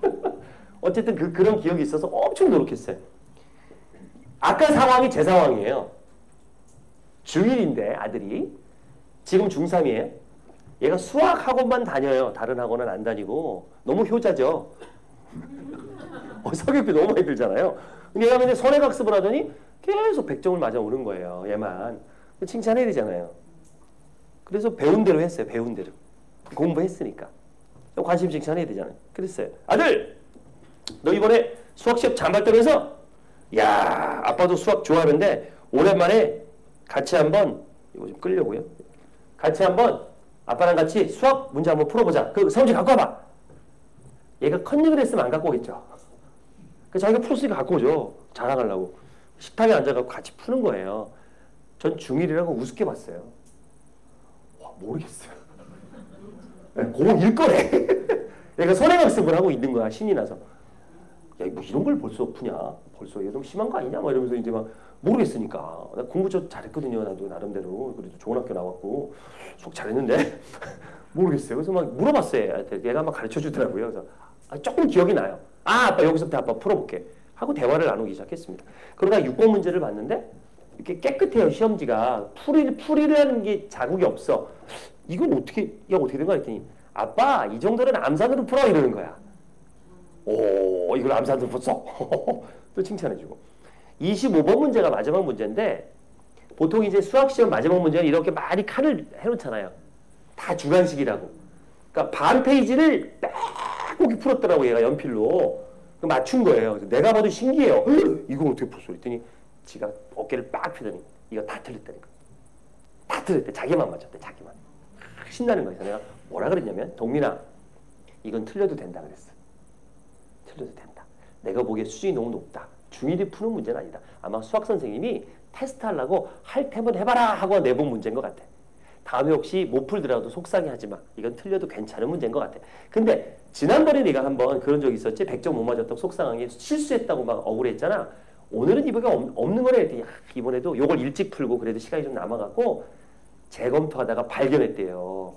Speaker 1: 어쨌든 그, 그런 기억이 있어서 엄청 노력했어요. 아까 상황이 제 상황이에요. 중1인데 아들이 지금 중3이에요. 얘가 수학 학원만 다녀요. 다른 학원은 안 다니고 너무 효자죠. 어, 성격비 너무 많이 들잖아요. 얘가 근데 선행학습을 하더니 계속 100점을 맞아 오는 거예요. 얘만 칭찬해야 되잖아요. 그래서 배운 대로 했어요. 배운 대로 공부했으니까 관심 칭찬해야 되잖아요. 그랬어요. 아들, 너 이번에 수학 시험 잘 봤다면서? 야, 아빠도 수학 좋아하는데 오랜만에 같이 한번 이거 좀 끌려고요. 같이 한번 아빠랑 같이 수학 문제 한번 풀어보자. 그 성지 갖고 와봐. 얘가 컨닝을 했으면 안 갖고 오겠죠. 그 자기가 풀었으니까 갖고 오죠. 자랑하려고. 식탁에 앉아갖고 같이 푸는 거예요. 전 중1이라고 우습게 봤어요. 와, 모르겠어요. 고1 거래. 얘가 선행학습을 하고 있는 거야. 신이 나서. 야, 뭐 이런 걸 벌써 푸냐? 벌써 얘 좀 심한 거 아니냐? 막 이러면서 이제 막 모르겠으니까. 나 공부 좀 잘했거든요. 나도 나름대로. 그래도 좋은 학교 나왔고. 수학 잘했는데. 모르겠어요. 그래서 막 물어봤어요. 얘가 막 가르쳐 주더라고요. 그래서 아, 조금 기억이 나요. 아, 아빠 여기서부터 아빠 풀어볼게. 하고 대화를 나누기 시작했습니다. 그러다 6번 문제를 봤는데 이렇게 깨끗해요. 시험지가. 풀이, 풀이라는 게 자국이 없어. 이건 어떻게, 야, 어떻게 된 거야? 했더니 아빠, 이 정도는 암산으로 풀어. 이러는 거야. 오, 이걸 암산으로 풀었어? 또 칭찬해주고. 25번 문제가 마지막 문제인데 보통 이제 수학 시험 마지막 문제는 이렇게 많이 칸을 해놓잖아요. 다 주관식이라고. 그러니까 반 페이지를 빼곡히 풀었더라고 얘가 연필로 그 맞춘 거예요. 내가 봐도 신기해요. "헉, 이거 어떻게 풀었어? 그랬더니 지가 어깨를 빡 펴더니 이거 다 틀렸다니까. 다 틀렸대. 자기만 맞췄대. 자기만. 신나는 거예요. 내가 뭐라 그랬냐면 동민아 이건 틀려도 된다 그랬어. 틀려도 된다. 내가 보기에 수준이 너무 높다. 중1이 푸는 문제는 아니다. 아마 수학 선생님이 테스트 하려고 할 테면 해봐라 하고 내본 문제인 것 같아. 다음에 혹시 못 풀더라도 속상해 하지 마. 이건 틀려도 괜찮은 문제인 것 같아. 근데 지난번에 내가 한번 그런 적이 있었지. 100점 못 맞았다고 속상한 게 실수했다고 막 억울했잖아. 오늘은 없- 없는 거래. 그랬더니 야, 이번에도 요걸 일찍 풀고 그래도 시간이 좀 남아갖고 재검토하다가 발견했대요.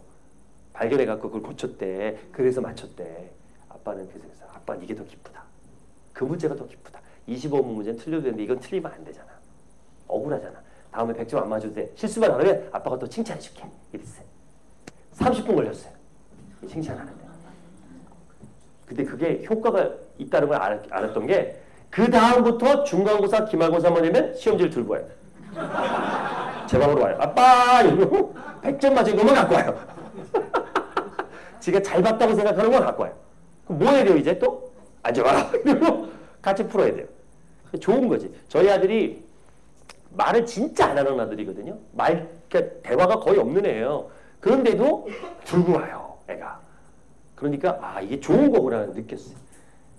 Speaker 1: 발견해갖고 그걸 고쳤대. 그래서 맞췄대. 아빠는 그래서 아빠는 이게 더 기쁘다. 그 문제가 더 기쁘다. 25번 문제는 틀려도 되는데 이건 틀리면 안 되잖아. 억울하잖아. 다음에 100점 안 맞아도 돼. 실수만 안 하면 아빠가 또 칭찬해줄게. 이랬어요. 30분 걸렸어요. 이 칭찬하는데. 근데 그게 효과가 있다는 걸 알, 알았던 게 그 다음부터 중간고사, 기말고사만 되면 시험지를 들고 와요. 제 방으로 와요. 아빠! 이러고 100점 맞은 것만 갖고 와요. 지가 잘 봤다고 생각하는 건 갖고 와요. 그럼 뭐 해야 돼요, 이제 또? 앉아봐. 이러고 같이 풀어야 돼요. 좋은 거지. 저희 아들이 말을 진짜 안 하는 아들이거든요. 말, 그러니까 대화가 거의 없는 애예요. 그런데도 들고 와요, 애가. 그러니까, 아, 이게 좋은 거구나 느꼈어요.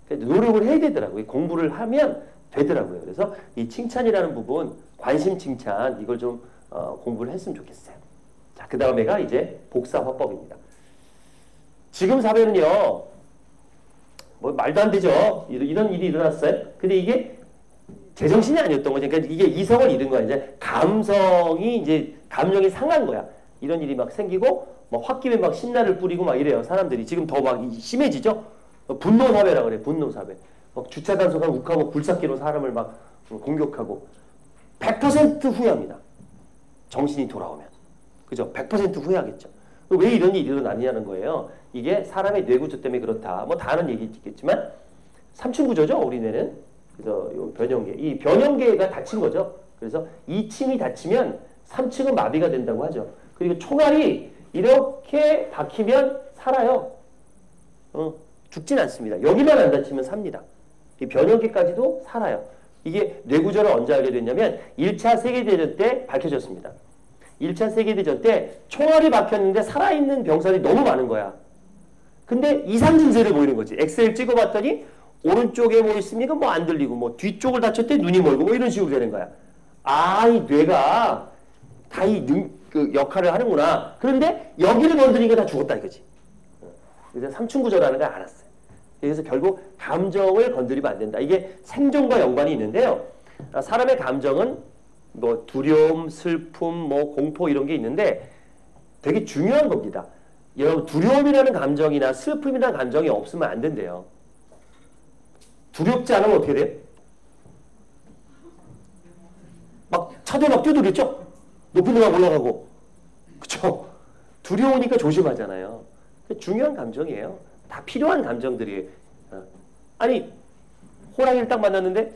Speaker 1: 그러니까 노력을 해야 되더라고요. 공부를 하면 되더라고요. 그래서 이 칭찬이라는 부분, 관심 칭찬, 이걸 좀 어, 공부를 했으면 좋겠어요. 자, 그 다음에가 이제 복사 화법입니다. 지금 사회는요, 뭐 말도 안 되죠. 이런, 일이 일어났어요. 근데 이게 제정신이 아니었던 거죠. 그러니까 이게 이성을 잃은 거야. 이제 감성이 이제 감정이 상한 거야. 이런 일이 막 생기고 막 홧김에 막 신나를 뿌리고 막 이래요. 사람들이 지금 더 막 심해지죠. 어, 분노 사회라 그래. 분노 사회. 막 주차 단속한 욱하고 굴삭기로 사람을 막 공격하고 100% 후회합니다. 정신이 돌아오면. 그죠? 100% 후회하겠죠. 왜 이런 일이 일어나느냐는 거예요. 이게 사람의 뇌구조 때문에 그렇다. 뭐 다른 얘기 있겠지만 삼층구조죠. 우리 뇌는. 그래서 요 변형계. 이 변형계가 다친 거죠. 그래서 2층이 다치면 3층은 마비가 된다고 하죠. 그리고 총알이 이렇게 박히면 살아요. 어, 죽진 않습니다. 여기만 안 다치면 삽니다. 이 변형계까지도 살아요. 이게 뇌구조를 언제 알게 됐냐면 1차 세계대전 때 밝혀졌습니다. 1차 세계대전 때 총알이 박혔는데 살아있는 병사들이 너무 많은 거야. 근데 이상 증세를 보이는 거지. 엑셀 찍어봤더니 오른쪽에 뭐 있으니까 뭐 안 들리고 뭐 뒤쪽을 다쳤대 눈이 멀고 뭐 이런 식으로 되는 거야. 아, 이 뇌가 다 이 그 역할을 하는구나. 그런데 여기를 건드리니까 다 죽었다 이거지. 그래서 삼층구조라는 걸 알았어요. 그래서 결국 감정을 건드리면 안 된다. 이게 생존과 연관이 있는데요. 아, 사람의 감정은 뭐 두려움, 슬픔, 뭐 공포 이런 게 있는데 되게 중요한 겁니다. 여러분 두려움이라는 감정이나 슬픔이라는 감정이 없으면 안 된대요. 두렵지 않으면 어떻게 돼요? 막 차도에 막 뛰어들겠죠? 높은 데막 올라가고. 그쵸? 두려우니까 조심하잖아요. 중요한 감정이에요. 다 필요한 감정들이에요. 어. 아니, 호랑이를 딱 만났는데,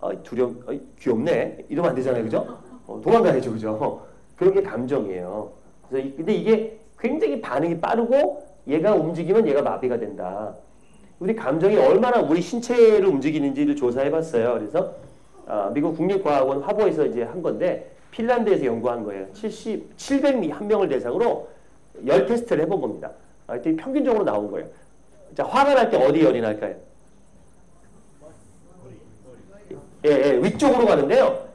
Speaker 1: 아, 두려움, 아, 귀엽네. 이러면 안 되잖아요. 그죠? 어, 도망가야죠. 그죠? 그런 게 감정이에요. 그래서 이- 근데 이게 굉장히 반응이 빠르고 얘가 움직이면 얘가 마비가 된다. 우리 감정이 얼마나 우리 신체를 움직이는지를 조사해 봤어요. 그래서 아, 미국 국립과학원 화보에서 이제 한 건데 핀란드에서 연구한 거예요. 70, 701명을 대상으로 열 테스트를 해본 겁니다. 아, 그랬더니 평균적으로 나온 거예요. 자, 화가 날 때 어디 열이 날까요? 예, 예, 위쪽으로 가는데요.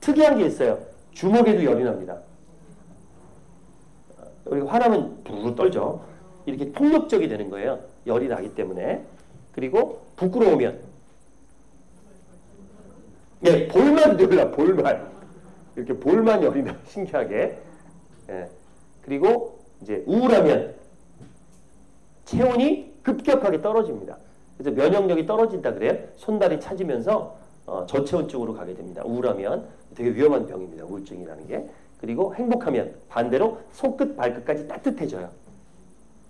Speaker 1: 특이한 게 있어요. 주먹에도 열이 납니다. 우리 화나면 부르르 떨죠. 이렇게 폭력적이 되는 거예요. 열이 나기 때문에. 그리고 부끄러우면 예, 볼만 열나 볼만 이렇게 볼만 열이 나 신기하게. 예. 그리고 이제 우울하면 체온이 급격하게 떨어집니다. 그래서 면역력이 떨어진다 그래요. 손발이 차지면서 어, 저체온 쪽으로 가게 됩니다. 우울하면 되게 위험한 병입니다. 우울증이라는 게. 그리고 행복하면 반대로 손끝 발끝까지 따뜻해져요.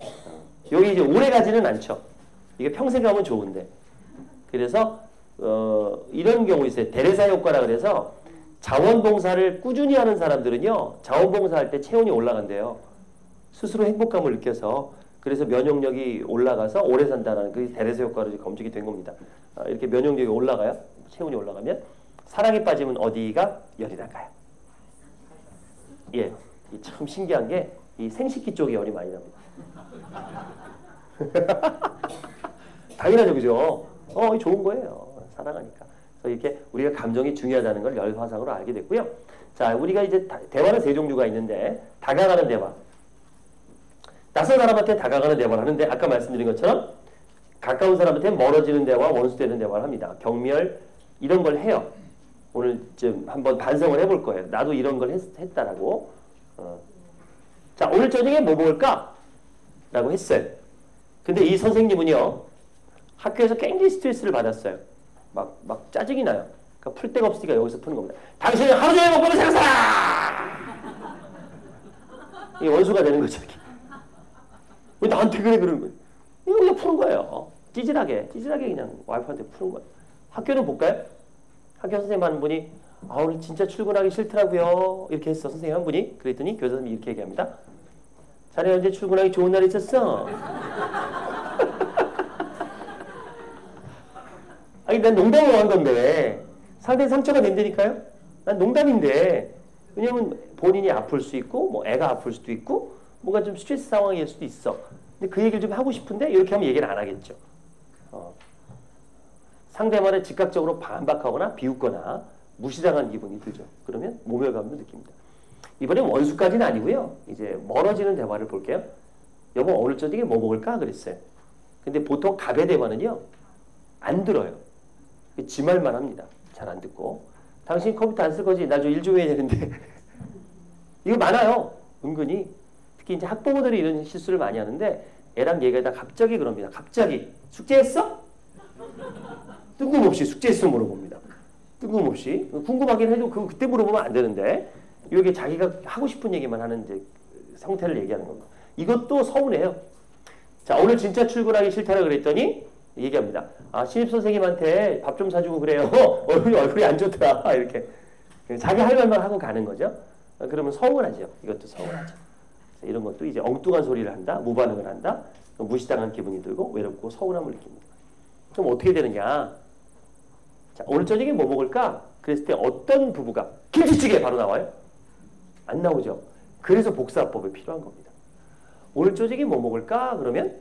Speaker 1: 어, 여기 이제 오래 가지는 않죠. 이게 평생 가면 좋은데. 그래서 어, 이런 경우 있어요. 대레사 효과라 그래서 자원봉사를 꾸준히 하는 사람들은요. 자원봉사할 때 체온이 올라간대요. 스스로 행복감을 느껴서 그래서 면역력이 올라가서 오래 산다는 그 대레사 효과로 검증이 된 겁니다. 아, 이렇게 면역력이 올라가요. 체온이 올라가면 사랑에 빠지면 어디가 열이 날까요? 예, 이참 신기한 게 이 생식기 쪽에 열이 많이 납니다. 당연하죠, 그죠? 어, 좋은 거예요. 사랑하니까. 그래서 이렇게 우리가 감정이 중요하다는 걸 열화상으로 알게 됐고요. 자, 우리가 이제 다- 대화는 세 종류가 있는데 다가가는 대화. 낯선 사람한테 다가가는 대화를 하는데 아까 말씀드린 것처럼 가까운 사람한테 멀어지는 대화, 원수되는 대화를 합니다. 경멸 이런 걸 해요. 오늘 좀 한번 반성을 해볼 거예요. 나도 이런 걸 했, 했다라고. 어. 자, 오늘 저녁에 뭐 먹을까? 라고 했어요. 근데 이 선생님은요, 학교에서 굉장히 스트레스를 받았어요. 막, 막 짜증이 나요. 그러니까 풀 데가 없으니까 여기서 푸는 겁니다. 당신은 하루 종일 먹고는 살았어! 이게 원수가 되는 거죠. 왜 나한테 그래, 그러는 거예요? 이거 그냥 푸는 거예요. 찌질하게, 찌질하게 그냥 와이프한테 푸는 거예요. 학교는 볼까요? 학교 선생님 한 분이, 아, 오늘 진짜 출근하기 싫더라고요. 이렇게 했어, 선생님 한 분이. 그랬더니 교사 선생님이 이렇게 얘기합니다. 자네 언제 출근하기 좋은 날 있었어? 아니 난 농담으로 한 건데 상대 상처가 된다니까요? 난 농담인데 왜냐면 본인이 아플 수 있고 뭐 애가 아플 수도 있고 뭔가 좀 스트레스 상황일 수도 있어. 근데 그 얘기를 좀 하고 싶은데 이렇게 하면 얘기를 안 하겠죠. 어. 상대방을 즉각적으로 반박하거나 비웃거나 무시당한 기분이 들죠. 그러면 모멸감도 느낍니다. 이번엔 원수까지는 아니고요. 이제 멀어지는 대화를 볼게요. 여보 오늘 저녁에 뭐 먹을까 그랬어요. 근데 보통 갑의 대화는요 안 들어요. 지 말만 합니다. 잘 안 듣고 당신 컴퓨터 안 쓸 거지? 나 좀 일 좀 해야 되는데 이거 많아요. 은근히 특히 이제 학부모들이 이런 실수를 많이 하는데 애랑 얘기하다 갑자기 그럽니다. 갑자기 숙제했어? 뜬금없이 숙제했어 물어봅니다. 뜬금없이 궁금하긴 해도 그 그때 물어보면 안 되는데 이게 자기가 하고 싶은 얘기만 하는 이제 상태를 얘기하는 겁니다. 이것도 서운해요. 자 오늘 진짜 출근하기 싫다라 그랬더니 얘기합니다. 아 신입 선생님한테 밥 좀 사주고 그래요. 얼굴이 얼굴이 안 좋더라 이렇게 자기 할 말만 하고 가는 거죠. 어, 그러면 서운하죠. 이것도 서운하죠. 이런 것도 이제 엉뚱한 소리를 한다, 무반응을 한다, 무시당한 기분이 들고 외롭고 서운함을 느낍니다. 그럼 어떻게 되느냐? 자, 오늘 저녁에 뭐 먹을까? 그랬을 때 어떤 부부가 김치찌개 바로 나와요? 안 나오죠. 그래서 복사법이 필요한 겁니다. 오늘 저녁에 뭐 먹을까? 그러면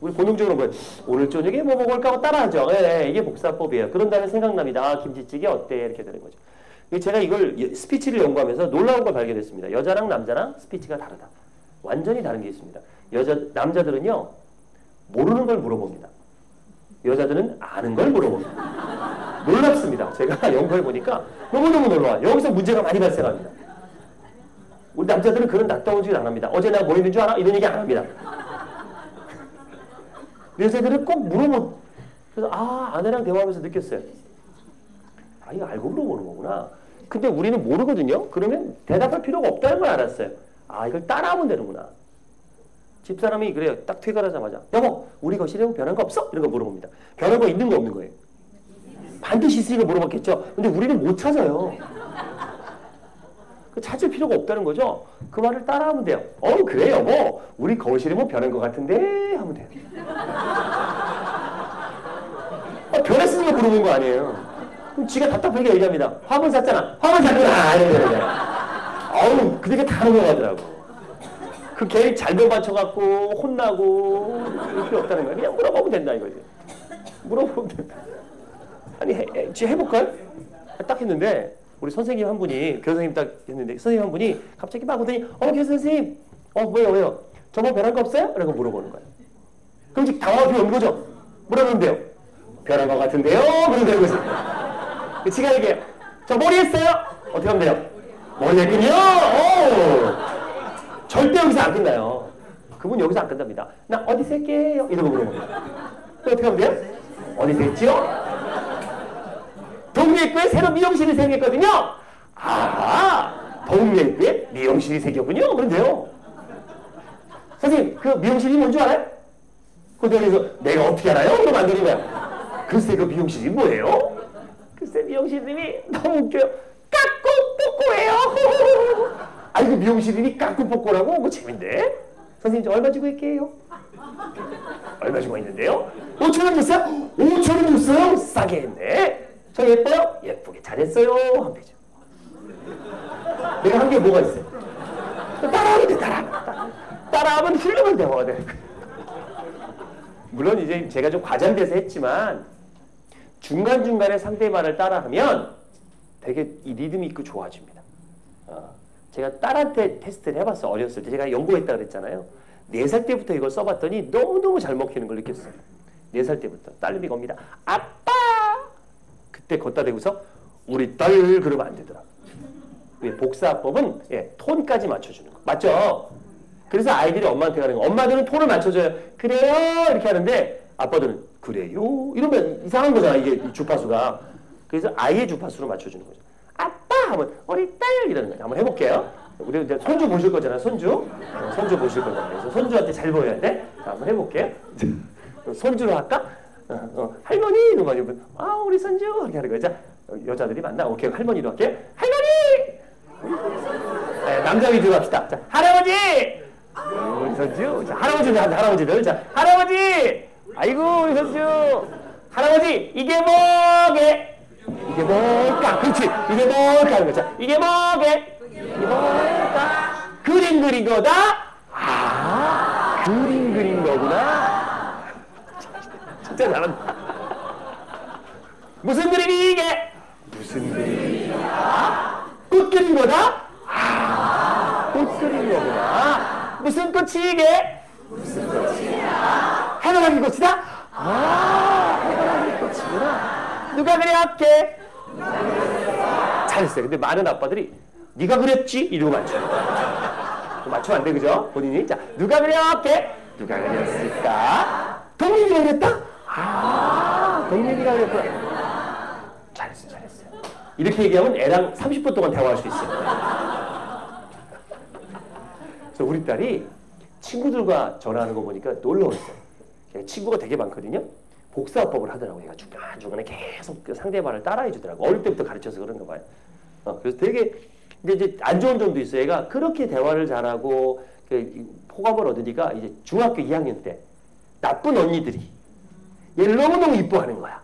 Speaker 1: 우리 본능적으로 뭐 오늘 저녁에 뭐 먹을까 하고 따라하죠. 예, 예, 이게 복사법이에요. 그런 다음에 생각납니다. 아, 김치찌개 어때? 이렇게 되는 거죠. 제가 이걸 예, 스피치를 연구하면서 놀라운 걸 발견했습니다. 여자랑 남자랑 스피치가 다르다. 완전히 다른 게 있습니다. 여자 남자들은요 모르는 걸 물어봅니다. 여자들은 아는 걸 물어봅니다. 놀랍습니다. 제가 연구해 보니까 너무너무 놀라워요. 여기서 문제가 많이 발생합니다. 우리 남자들은 그런 낯다운 짓을 안 합니다. 어제 내가 뭐 했는 줄 알아? 이런 얘기 안 합니다. 여자들은 꼭 물어보. 그래서 아 아내랑 대화하면서 느꼈어요. 아 이거 알고 물어보는 거구나. 근데 우리는 모르거든요. 그러면 대답할 필요가 없다는 걸 알았어요. 아 이걸 따라하면 되는구나. 집사람이 그래요. 딱 퇴근하자마자 여보 우리 거실에 뭐 변한 거 없어? 이런 거 물어봅니다. 변한 거 있는 거 없는 거예요. 반드시 있으니까 물어봤겠죠. 근데 우리는 못 찾아요. 그 찾을 필요가 없다는 거죠. 그 말을 따라하면 돼요. 어 그래요 뭐 우리 거실에 뭐 변한 것 같은데 하면 돼요. 어, 변했으니까 물어본 거 아니에요. 그럼 지가 답답하게 얘기합니다. 화분 샀잖아. 화분. 이러는 거예요. 어우 그렇게 다 넘어가더라고. 그걔 잘못 맞춰갖고 혼나고 필요 없다는 거야. 그냥 물어보면 된다 이거지. 물어보면 된다. 아니 해, 해볼까요? 딱 했는데 우리 선생님 한 분이 교수님 딱 했는데 선생님 한 분이 갑자기 막 오더니 어 교수 선생님 어 왜요 왜요 저뭐 변한 거 없어요? 라고 물어보는 거예요. 그럼 지금 필요 없는 거죠? 물어보는데요. 변한 거 같은데요? 그러면 되는 거지. 그 지가 얘기해요. 저 머리 했어요? 어떻게 하면 돼요? 머리 했군요? 오! 절대 여기서 안 끝나요. 그분 여기서 안 끝납니다. 나 어디서 할게요? 이러고 물어봅니다. 또 어떻게 하면 돼요? 어디서 했죠? 동네구에 새로 미용실이 생겼거든요. 아, 동네구에 미용실이 생겼군요. 그런데요. 선생님, 그 미용실이 뭔 줄 알아요? 그 대에서 내가 어떻게 알아요? 그러면 안 되는. 글쎄 그 미용실이 뭐예요? 글쎄 미용실님이 너무 웃겨요. 깎고 뽀꼬예요. 아이고 미용실이니 깎고 뽀꼬라고? 뭐 재밌네. 선생님 저 얼마 주고 할게요? 얼마 주고 있는데요? 5천 원 줬어요? 5천 원 줬어요? 싸게 했네. 저 예뻐요? 예쁘게 잘했어요. 하면 되죠. 내가 한 게 뭐가 있어요? 따라하면 돼, 따라. 따라하면 훌륭한 대화가 돼. 물론 이제 제가 좀 과장돼서 했지만 중간중간에 상대 말을 따라하면 되게 이 리듬이 있고 좋아집니다. 어, 제가 딸한테 테스트를 해봤어 어렸을 때 제가 연구했다 그랬잖아요. 네살 때부터 이걸 써봤더니 너무너무 잘 먹히는 걸 느꼈어요. 네살 때부터 딸내미 겁니다. 아빠! 그때 걷다 대고서 우리 딸 그러면 안 되더라. 왜 복사법은 예, 톤까지 맞춰주는 거 맞죠? 그래서 아이들이 엄마한테 가는 거 엄마들은 톤을 맞춰줘요. 그래요 이렇게 하는데 아빠들은 그래요 이러면 이상한 거잖아 이게 이 주파수가. 그래서 아이의 주파수로 맞춰주는 거죠. 아빠 하면 우리 딸 이러는 거죠. 한번 해볼게요. 우리 이제 손주 보실 거잖아요. 손주 어, 손주 보실 거잖아요. 그래서 손주한테 잘 보여야 돼. 자, 한번 해볼게요. 손주로 할까? 어, 어, 할머니 이러면 이러면, 아 우리 손주 이렇게 하는 거죠. 어, 여자들이 만나 오케이 할머니로 할게요. 할머니 네, 남자 위주로 합시다. 자, 할아버지! 우리 선주. 자, 할아버지들, 할아버지들. 자, 할아버지! 아이고, 우리 선주. 할아버지, 이게 뭐게? 이게 뭘까? 그렇지. 이게 뭘까? 하는 거죠. 이게 뭐게? 이게 뭘까? 그림 그린 거다? 아, 그림 그린 거구나. 진짜 잘한다. 무슨 그림이 이게? 무슨 그림이야? 꽃 그린 거다? 아, 꽃 그린 거구나. 무슨 꽃이 이게? 무슨 꽃이야? 해바라기 꽃이다? 아, 해바라기 꽃이구나. 누가 그렸게? 잘했어요. 근데 많은 아빠들이 네가 그렸지? 이러고 맞춰요. 맞추면 안 돼, 그죠? 본인이. 자, 누가 그렸게? 누가 그렸을까? 동민이가 그렸다? 아, 동민이가 그렸구나. 잘했어요, 잘했어요. 이렇게 얘기하면 애랑 30분 동안 대화할 수 있어요. 그래서 우리 딸이 친구들과 전화하는 거 보니까 놀라웠어요. 친구가 되게 많거든요. 복사법을 하더라고요. 얘가 중간중간에 계속 그 상대방을 따라해 주더라고. 어릴 때부터 가르쳐서 그런가 봐요. 어, 그래서 되게 근데 이제 안 좋은 점도 있어요. 얘가 그렇게 대화를 잘하고 그 호감을 얻으니까 이제 중학교 2학년 때 나쁜 언니들이 얘를 너무너무 이뻐하는 거야.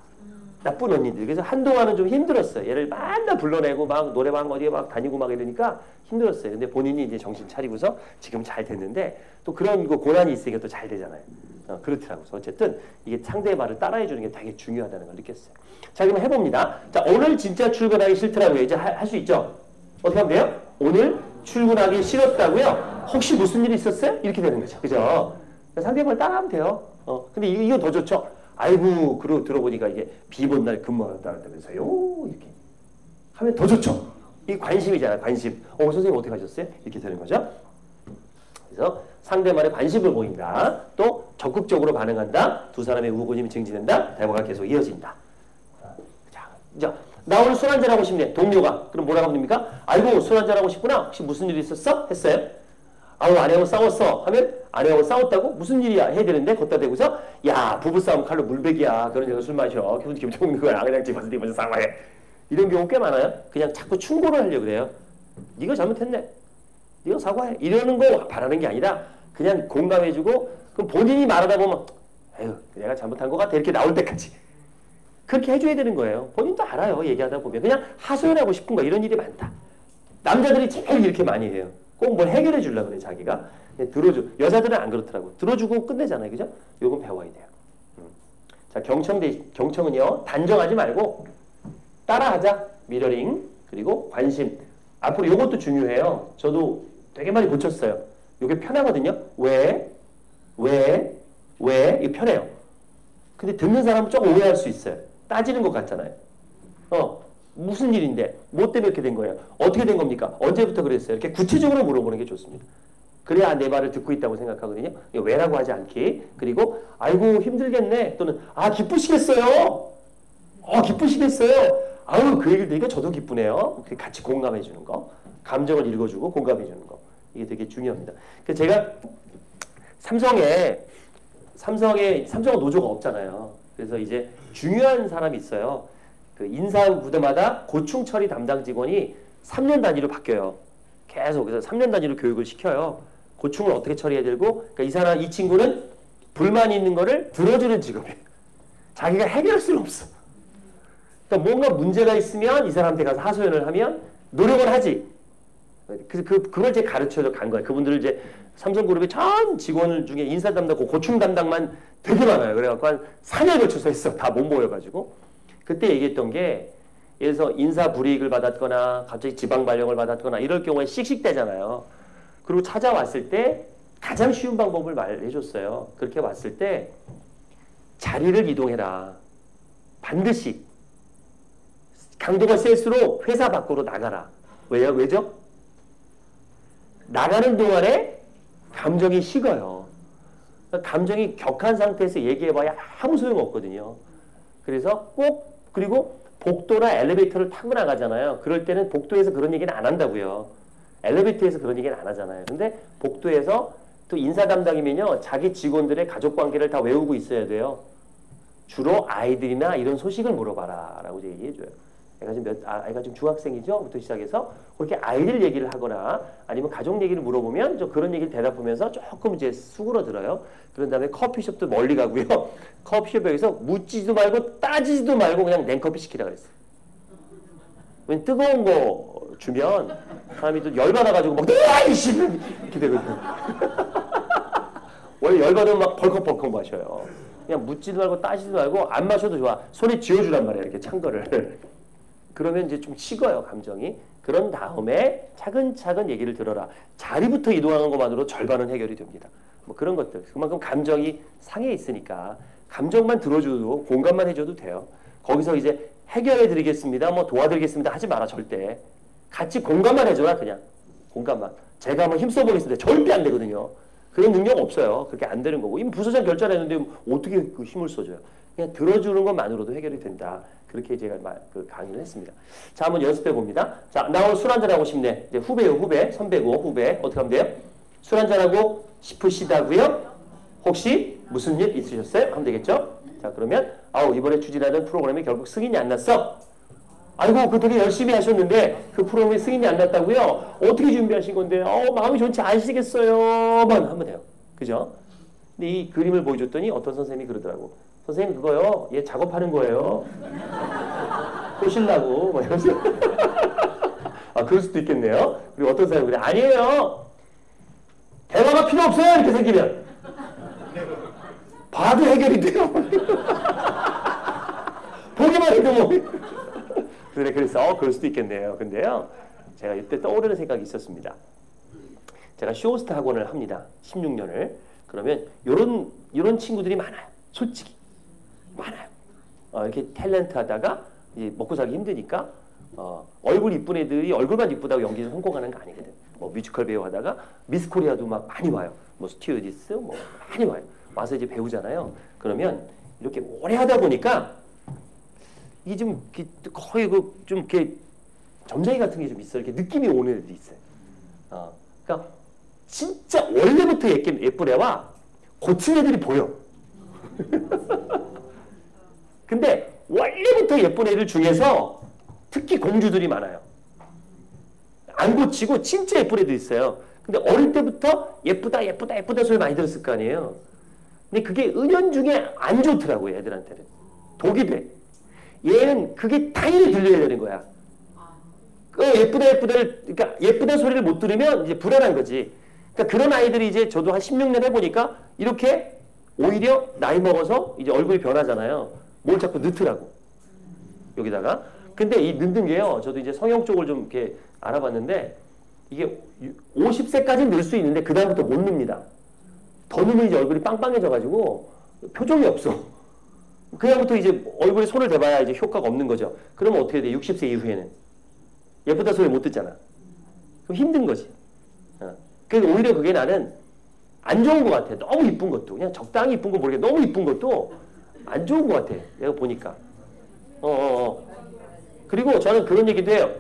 Speaker 1: 나쁜 언니들. 그래서 한동안은 좀 힘들었어요. 얘를 맨날 불러내고 막 노래방 어디에 막 다니고 막 이러니까 힘들었어요. 근데 본인이 이제 정신 차리고서 지금 잘 됐는데 또 그런 그 고난이 있으니까 또 잘 되잖아요. 어, 그렇더라고요. 어쨌든 이게 상대의 말을 따라해 주는 게 되게 중요하다는 걸 느꼈어요. 자, 그럼 해봅니다. 자, 오늘 진짜 출근하기 싫더라고요. 이제 할 수 있죠? 어떻게 하면 돼요? 오늘 출근하기 싫었다고요? 혹시 무슨 일이 있었어요? 이렇게 되는 거죠. 그죠? 상대방을 따라하면 돼요. 어, 근데 이거, 이거 더 좋죠? 아이고, 그러고 들어보니까 이게 비본날 근무하다면서요? 이렇게. 하면 더 좋죠? 이 관심이잖아요, 관심. 어, 선생님 어떻게 하셨어요? 이렇게 되는 거죠. 그래서 상대방의 관심을 보인다. 또 적극적으로 반응한다. 두 사람의 우고님이 증진한다. 대화가 계속 이어진다. 자, 자, 나 오늘 술 한잔 하고 싶네. 동료가. 그럼 뭐라고 됩니까? 아이고, 술 한잔 하고 싶구나. 혹시 무슨 일 있었어? 했어요? 아우, 아내하고 싸웠어. 하면 아내하고 싸웠다고? 무슨 일이야? 해야 되는데 걷다 대고서 야, 부부싸움 칼로 물백이야. 그런 데서 술 마셔. 기분 기분 좋은 거야. 그냥 집에서 집에서 싸워해. 이런 경우 꽤 많아요. 그냥 자꾸 충고를 하려고 그래요. 네가 잘못했네. 네가 사과해. 이러는 거 바라는 게 아니라 그냥 공감해주고 그럼 본인이 말하다 보면 에휴 내가 잘못한 것 같아 이렇게 나올 때까지 그렇게 해줘야 되는 거예요. 본인도 알아요. 얘기하다 보면 그냥 하소연하고 싶은 거 이런 일이 많다. 남자들이 제일 이렇게 많이 해요. 꼭 뭘 해결해 주려고 그래 자기가 들어줘. 여자들은 안 그렇더라고. 들어주고 끝내잖아요. 그죠? 요건 배워야 돼요. 음. 자 경청 대 경청은요 단정하지 말고 따라하자 미러링 그리고 관심 앞으로 요것도 중요해요. 저도 되게 많이 고쳤어요. 요게 편하거든요. 왜? 왜? 왜? 이게 편해요. 근데 듣는 사람은 조금 오해할 수 있어요. 따지는 것 같잖아요. 어, 무슨 일인데? 뭐 때문에 이렇게 된 거예요? 어떻게 된 겁니까? 언제부터 그랬어요? 이렇게 구체적으로 물어보는 게 좋습니다. 그래야 내 말을 듣고 있다고 생각하거든요. 왜라고 하지 않기. 그리고 아이고 힘들겠네. 또는 아 기쁘시겠어요. 어 기쁘시겠어요. 아우 그 얘기를 들으니까 저도 기쁘네요. 같이 공감해 주는 거. 감정을 읽어주고 공감해 주는 거. 이게 되게 중요합니다. 그래서 제가 삼성에 삼성에 삼성은 노조가 없잖아요. 그래서 이제 중요한 사람이 있어요. 그 인사부대마다 고충 처리 담당 직원이 3년 단위로 바뀌어요. 계속 그래서 3년 단위로 교육을 시켜요. 고충을 어떻게 처리해야 되고 그러니까 이 사람 이 친구는 불만이 있는 거를 들어주는 직업이에요. 자기가 해결할 수는 없어. 그러니까 뭔가 문제가 있으면 이 사람한테 가서 하소연을 하면 노력을 하지. 그래서 그, 그걸 이제 가르쳐서 간 거예요. 그분들을 이제 삼성그룹의 전 직원 중에 인사 담당, 그 고충 담당만 되게 많아요. 그래갖고 한 4년 걸쳐서 했어. 다 못 모여가지고. 그때 얘기했던 게, 들어서 인사 불이익을 받았거나, 갑자기 지방 발령을 받았거나, 이럴 경우에 씩씩대잖아요. 그리고 찾아왔을 때 가장 쉬운 방법을 말해줬어요. 그렇게 왔을 때 자리를 이동해라. 반드시. 강도가 셀수록 회사 밖으로 나가라. 왜요? 왜죠? 나가는 동안에 감정이 식어요. 그러니까 감정이 격한 상태에서 얘기해봐야 아무 소용 없거든요. 그래서 꼭 그리고 복도나 엘리베이터를 타고 나가잖아요. 그럴 때는 복도에서 그런 얘기는 안 한다고요. 엘리베이터에서 그런 얘기는 안 하잖아요. 근데 복도에서 또 인사 담당이면요. 자기 직원들의 가족 관계를 다 외우고 있어야 돼요. 주로 아이들이나 이런 소식을 물어봐라 라고 얘기해줘요. 애가 지금 몇, 아, 아이가 지금 중학생이죠? 부터 시작해서 그렇게 아이들 얘기를 하거나 아니면 가족 얘기를 물어보면 좀 그런 얘기를 대답하면서 조금 이제 수그러들어요. 그런 다음에 커피숍도 멀리 가고요. 커피숍에서 묻지도 말고 따지지도 말고 그냥 냉커피 시키라 그랬어요. 왜 뜨거운 거 주면 사람이 또 열받아가지고 막 아이씨 이렇게 되거든요. 원래 열받으면 막 벌컥벌컥 마셔요. 그냥 묻지도 말고 따지도 말고 안 마셔도 좋아. 손에 쥐어주란 말이야 이렇게 찬 거를. 그러면 이제 좀 식어요 감정이. 그런 다음에 차근차근 얘기를 들어라. 자리부터 이동하는 것만으로 절반은 해결이 됩니다. 뭐 그런 것들. 그만큼 감정이 상해 있으니까 감정만 들어줘도 공감만 해줘도 돼요. 거기서 이제 해결해 드리겠습니다. 뭐 도와드리겠습니다. 하지 마라 절대. 같이 공감만 해줘라 그냥. 공감만. 제가 한번 힘써보겠습니다. 절대 안 되거든요. 그런 능력 없어요. 그렇게 안 되는 거고. 이미 부서장 결정했는데 어떻게 그 힘을 써줘요. 그냥 들어주는 것만으로도 해결이 된다. 그렇게 제가 말, 그 강의를 했습니다. 자, 한번 연습해 봅니다. 자, 나 오늘 술 한잔하고 싶네. 이제 후배요, 후배. 선배고, 후배. 어떻게 하면 돼요? 술 한잔하고 싶으시다고요? 혹시 무슨 일 있으셨어요? 하면 되겠죠? 자, 그러면 아우, 이번에 추진하던 프로그램이 결국 승인이 안 났어. 아이고, 그 되게 열심히 하셨는데 그 프로그램이 승인이 안 났다고요? 어떻게 준비하신 건데? 어, 마음이 좋지 않으시겠어요?만 하면 돼요. 그죠? 근데 이 그림을 보여줬더니 어떤 선생님이 그러더라고. 선생님 그거요. 얘 작업하는 거예요. 꼬실라고 뭐 이러면서. 아 그럴 수도 있겠네요. 그리고 어떤 사람이 그래 아니에요. 대화가 필요 없어요. 이렇게 생기면 봐도 해결이 돼요. 보기만 해도 뭐. 그래 그래서 어, 그럴 수도 있겠네요. 근데요. 제가 이때 떠오르는 생각이 있었습니다. 제가 쇼호스트 학원을 합니다. 16년을. 그러면 요런 요런 친구들이 많아요. 솔직히 많아요. 어, 이렇게 탤런트 하다가 먹고 살기 힘드니까 어, 얼굴 이쁜 애들이 얼굴만 이쁘다고 연기에서 성공하는 거 아니거든. 뭐 뮤지컬 배우 하다가 미스 코리아도 막 많이 와요. 뭐 스튜어디스 뭐 많이 와요. 와서 이제 배우잖아요. 그러면 이렇게 오래 하다 보니까 이게 좀 거의 그 좀 이렇게 점쟁이 같은 게 좀 있어. 이렇게 느낌이 오는 애들이 있어요. 어, 그러니까 진짜 원래부터 예쁜 애와 고친 애들이 보여. 근데 원래부터 예쁜 애들 중에서 특히 공주들이 많아요. 안 고치고 진짜 예쁜 애도 있어요. 근데 어릴 때부터 예쁘다 예쁘다 예쁘다 소리 많이 들었을 거 아니에요. 근데 그게 은연중에 안 좋더라고요 애들한테는. 독이 돼. 얘는 그게 당연히 들려야 되는 거야. 그 예쁘다 예쁘다를 그러니까 예쁘다 소리를 못 들으면 이제 불안한 거지. 그러니까 그런 아이들이 이제 저도 한 16년 해보니까 이렇게 오히려 나이 먹어서 이제 얼굴이 변하잖아요. 뭘 자꾸 넣더라고. 여기다가. 근데 이 넣는 게요. 저도 이제 성형 쪽을 좀 이렇게 알아봤는데 이게 50세까지는 넣을 수 있는데 그다음부터 못 넣습니다. 더 넣으면 이제 얼굴이 빵빵해져가지고 표정이 없어. 그다음부터 이제 얼굴에 손을 대봐야 이제 효과가 없는 거죠. 그러면 어떻게 돼? 60세 이후에는. 예쁘다 소리 못 듣잖아. 그럼 힘든 거지. 어. 그래서 오히려 그게 나는 안 좋은 것 같아. 너무 이쁜 것도. 그냥 적당히 이쁜 거 모르게 너무 이쁜 것도 안 좋은 것 같아. 내가 보니까. 어, 어, 어. 그리고 저는 그런 얘기도 해요.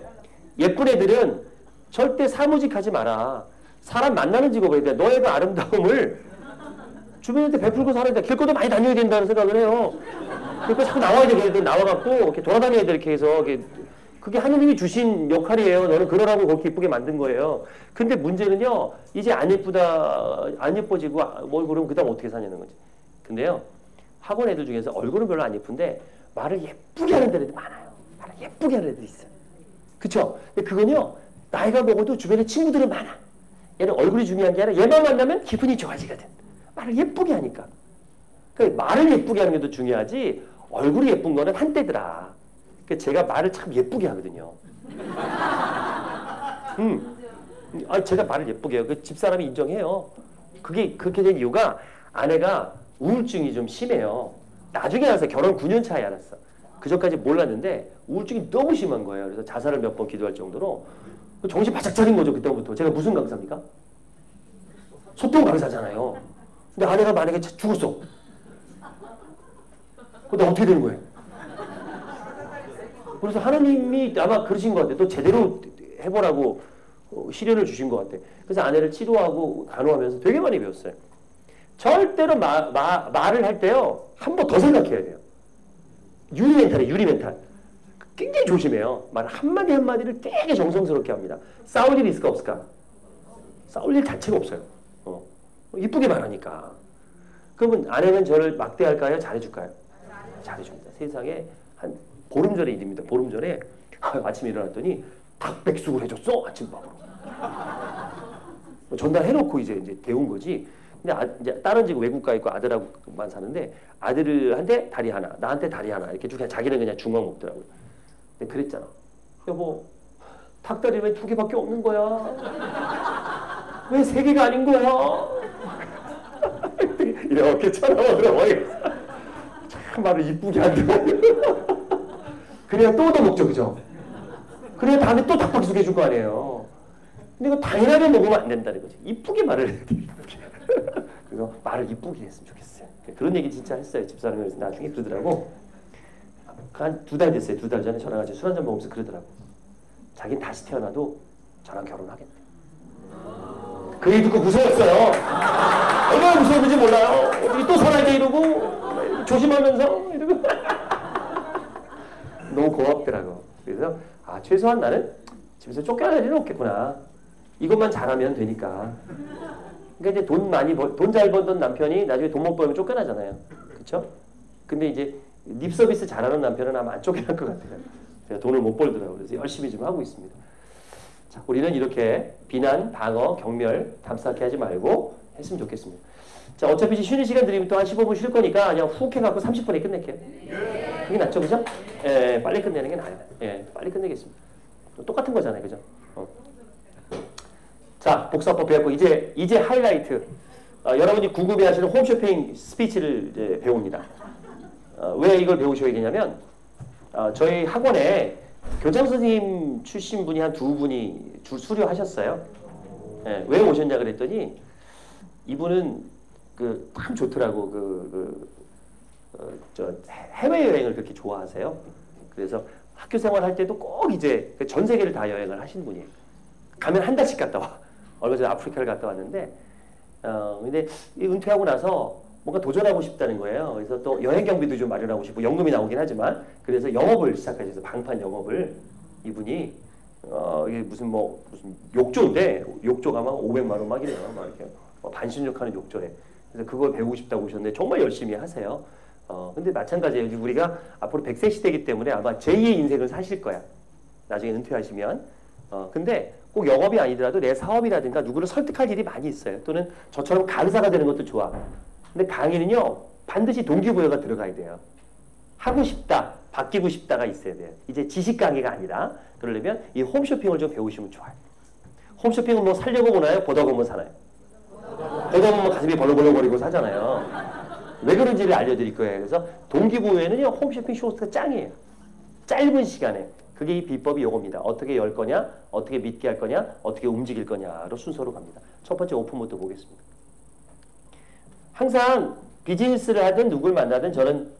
Speaker 1: 예쁜 애들은 절대 사무직 하지 마라. 사람 만나는 직업에 대해 너의 그 아름다움을 주변한테 베풀고 살아야 돼. 길거리 많이 다녀야 된다는 생각을 해요. 그러니까 자꾸 나와야 돼. 나와갖고 이렇게 돌아다녀야 돼. 이렇게 해서 이렇게 그게 하느님이 주신 역할이에요. 너는 그러라고 그렇게 이쁘게 만든 거예요. 근데 문제는요. 이제 안 예쁘다, 안 예뻐지고 아, 뭐 그러면 그 다음 어떻게 사냐는 거지. 근데요. 학원 애들 중에서 얼굴은 별로 안 예쁜데 말을 예쁘게 하는 애들이 많아요. 말을 예쁘게 하는 애들이 있어요. 그쵸? 근데 그건요. 나이가 먹어도 주변에 친구들은 많아. 얘는 얼굴이 중요한 게 아니라 얘만 만나면 기분이 좋아지거든. 말을 예쁘게 하니까. 그러니까 말을 예쁘게 하는 게 더 중요하지 얼굴이 예쁜 거는 한때더라. 그러니까 제가 말을 참 예쁘게 하거든요. 음. 아, 제가 말을 예쁘게 해요. 그 집사람이 인정해요. 그게 그렇게 된 이유가 아내가 우울증이 좀 심해요. 나중에 알았어. 결혼 9년 차에 알았어. 그전까지 몰랐는데 우울증이 너무 심한 거예요. 그래서 자살을 몇 번 기도할 정도로 정신 바짝 차린 거죠. 그때부터. 제가 무슨 강사입니까? 소통 강사잖아요. 근데 아내가 만약에 죽었어. 근데 어떻게 되는 거예요? 그래서 하나님이 아마 그러신 것 같아요. 또 제대로 해보라고 어, 시련을 주신 것 같아요. 그래서 아내를 치료하고 간호하면서 되게 많이 배웠어요. 절대로 마, 마, 말을 할 때요. 한 번 더 생각해야 돼요. 유리 멘탈이에요. 유리 멘탈. 굉장히 조심해요. 말 한마디 한마디를 되게 정성스럽게 합니다. 싸울 일 있을까 없을까? 싸울 일 자체가 없어요. 어. 이쁘게 말하니까. 그러면 아내는 저를 막대할까요? 잘해줄까요? 잘해줍니다. 세상에 한 보름 전의 일입니다. 보름 전에 아침에 일어났더니 닭백숙을 해줬어 아침밥으로. 뭐 전달해놓고 이제 이제 데운 거지. 근데 아, 이제 다른 집 외국 가 있고 아들하고만 사는데 아들한테 다리 하나, 나한테 다리 하나 이렇게 주 그냥 자기는 그냥 중앙 먹더라고요. 근데 그랬잖아. 여보, 닭다리 왜 두 개밖에 없는 거야? 왜 세 개가 아닌 거야? 이렇게 쳐다보더라고. 참 말을 이쁘게 한다. 그래야 또 얻어 먹죠, 그죠? 그래야 다음에 또 닭박죽 해줄 거 아니에요. 근데 이거 당연하게 먹으면 안 된다는 거지. 이쁘게 말을 해야 돼. 이쁘게. 그래서 말을 이쁘게 했으면 좋겠어요. 그런 얘기 진짜 했어요. 집사람이 그래서 나중에 그러더라고. 한 두 달 됐어요. 두 달 전에 저랑 같이 술 한잔 먹으면서 그러더라고. 자기는 다시 태어나도 저랑 결혼하겠대. 그 얘기 듣고 무서웠어요. 얼마나 무서웠는지 몰라요. 어떻게 또 살아야 이러고 조심하면서 이러고 너무 고맙더라고. 그래서 아 최소한 나는 집에서 쫓겨날 일은 없겠구나. 이것만 잘하면 되니까. 그러니까 이제 돈 많이 벌, 돈잘 벌던 남편이 나중에 돈 못 벌면 쫓겨나잖아요. 그렇죠? 근데 이제 립 서비스 잘하는 남편은 아마 안 쫓겨날 것 같아요. 제가 돈을 못 벌더라고요. 그래서 열심히 좀 하고 있습니다. 자, 우리는 이렇게 비난, 방어, 경멸, 담쌓게 하지 말고 했으면 좋겠습니다. 자, 어차피 쉬는 시간 드리면 또 한 15분 쉴 거니까 그냥 훅 해갖고 30분에 끝낼게요. 그게 낫죠, 그죠? 예, 빨리 끝내는 게 나아요. 예, 빨리 끝내겠습니다. 똑같은 거잖아요, 그죠? 어. 자, 복사법 배웠고 이제 이제 하이라이트. 어, 여러분이 궁금해 하시는 홈쇼핑 스피치를 이제 배웁니다. 어, 왜 이걸 배우셔야겠냐면 어, 저희 학원에 교장 선생님 출신 분이 한 두 분이 주 수료하셨어요. 예, 왜 오셨냐 그랬더니 이분은 그 참 좋더라고 그, 그 어, 저 해외 여행을 그렇게 좋아하세요. 그래서 학교 생활할 때도 꼭 이제 그전 세계를 다 여행을 하신 분이에요. 가면 한 달씩 갔다 와. 얼마 전에 아프리카를 갔다 왔는데, 어, 근데 이 은퇴하고 나서 뭔가 도전하고 싶다는 거예요. 그래서 또 여행 경비도 좀 마련하고 싶고, 연금이 나오긴 하지만, 그래서 영업을 시작하셔서 방판 영업을 이분이, 어, 이게 무슨 뭐, 무슨 욕조인데, 욕조가 막 500만 원 막 이래요. 막 이렇게. 뭐 반신욕하는 욕조래. 그래서 그걸 배우고 싶다고 오셨는데, 정말 열심히 하세요. 어, 근데 마찬가지예요. 우리가 앞으로 100세 시대이기 때문에 아마 제2의 인생을 사실 거야. 나중에 은퇴하시면. 어, 근데 꼭 영업이 아니더라도 내 사업이라든가 누구를 설득할 일이 많이 있어요. 또는 저처럼 강사가 되는 것도 좋아. 근데 강의는요, 반드시 동기부여가 들어가야 돼요. 하고 싶다, 바뀌고 싶다가 있어야 돼요. 이제 지식 강의가 아니라, 그러려면 이 홈쇼핑을 좀 배우시면 좋아요. 홈쇼핑은 뭐 살려고 보나요? 보다 보면 사나요? 보다 보면 가슴이 벌렁벌렁거리고 사잖아요. 왜 그런지를 알려드릴 거예요. 그래서 동기부여에는요, 홈쇼핑 쇼스가 짱이에요. 짧은 시간에. 그게 이 비법이 요겁니다. 어떻게 열 거냐, 어떻게 믿게 할 거냐, 어떻게 움직일 거냐로 순서로 갑니다. 첫 번째 오픈부터 보겠습니다. 항상 비즈니스를 하든 누굴 만나든 저는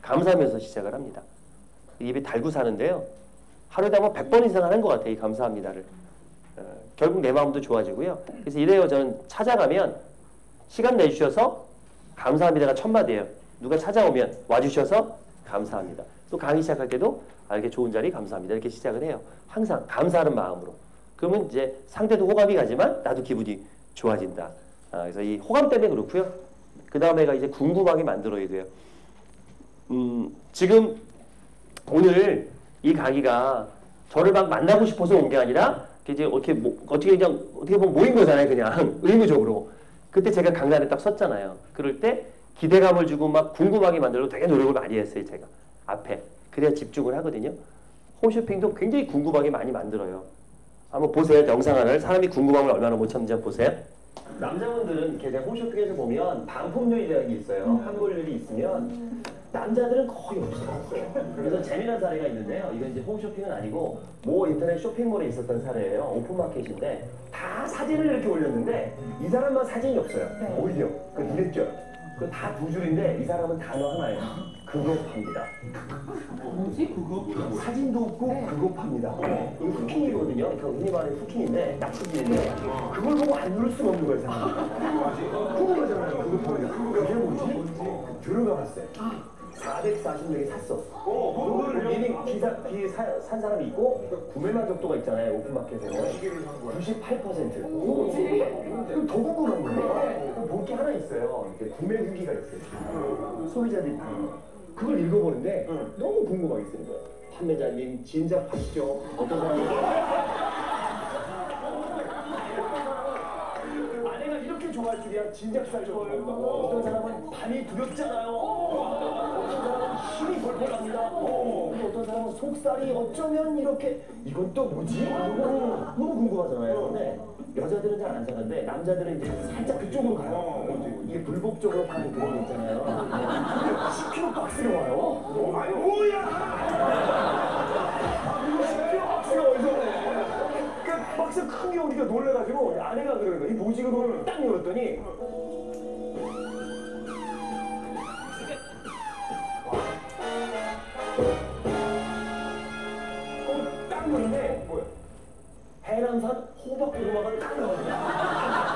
Speaker 1: 감사하면서 시작을 합니다. 입에 달고 사는데요. 하루에 아마 100번 이상 하는 것 같아요. 이 감사합니다를. 어, 결국 내 마음도 좋아지고요. 그래서 이래요. 저는 찾아가면 시간 내주셔서 감사합니다가 첫 마디예요. 누가 찾아오면 와주셔서 감사합니다. 또 강의 시작할 때도 아, 이렇게 좋은 자리 감사합니다. 이렇게 시작을 해요. 항상 감사하는 마음으로. 그러면 이제 상대도 호감이 가지만 나도 기분이 좋아진다. 아, 그래서 이 호감 때문에 그렇고요. 그 다음에가 이제 궁금하게 만들어야 돼요. 음, 지금 오늘 이 강의가 저를 막 만나고 싶어서 온 게 아니라 이제 어떻게 뭐, 어떻게 그냥 어떻게 보면 모인 거잖아요, 그냥 의무적으로. 그때 제가 강단에 딱 섰잖아요. 그럴 때 기대감을 주고 막 궁금하게 만들고 되게 노력을 많이 했어요, 제가 앞에. 그래야 집중을 하거든요. 홈쇼핑도 굉장히 궁금하게 많이 만들어요. 한번 보세요, 영상 하나를 사람이 궁금함을 얼마나 못 참는지 한번 보세요. 남자분들은 이렇게 홈쇼핑에서 보면 반품률이라는 게 있어요. 환불률이 있으면 남자들은 거의 없어요. 그래서 재미난 사례가 있는데요. 이건 이제 홈쇼핑은 아니고 모 인터넷 쇼핑몰에 있었던 사례예요. 오픈마켓인데 다 사진을 이렇게 올렸는데 이 사람만 사진이 없어요. 오히려 그 이랬죠. 그다 두 줄인데 이 사람은 단어 하나예요. 그거 팝니다. 뭐지 그거? 사진도 없고 그거 팝니다. 이거 후킹이거든요. 그 흔히 말하는 후킹인데 납치질인데 그걸 보고 안 누를 수가 없는 거예요. 사람이. 궁금하잖아요. 그거 보면 그게 뭐지? 들어가 봤어요. 440명이 샀어. 그거를 미리 기사, 기 사, 산 사람이 있고 구매 만족도가 있잖아요. 오픈마켓에는 98%. 뭐지? 그럼 더 궁금한 거예요. 볼게 하나 있어요. 이렇게 구매 후기가 있어요. 소비자들이. 그걸 읽어보는데 너무 궁금하게 쓰는 거예요. 판매자님 진작하시죠. 어떤 사람이 아내가 이렇게 좋아할 줄이야 진작 살죠. 어떤 사람은 밤이 두렵잖아요. 어떤 사람은 힘이 벌벌 납니다. 어, 또 어떤 사람은 속살이 어쩌면 이렇게 이건 또 뭐지? 너무, 너무 궁금하잖아요. 근데 여자들은 잘 안 사는데 남자들은 이제 살짝 그쪽으로 가요. 이게 불법적으로 파는 그런 거 있잖아요. 10kg 박스가 와요. 아니 뭐야? 10kg 박스가 어디서? 그 박스 큰 게 오니까 놀래가지고 아내가 그러는 거야. 이? 그걸 딱 열었더니 어, 딱 보는데 뭐야? 해남산 호박 고구마가 딱 나옵니다. 해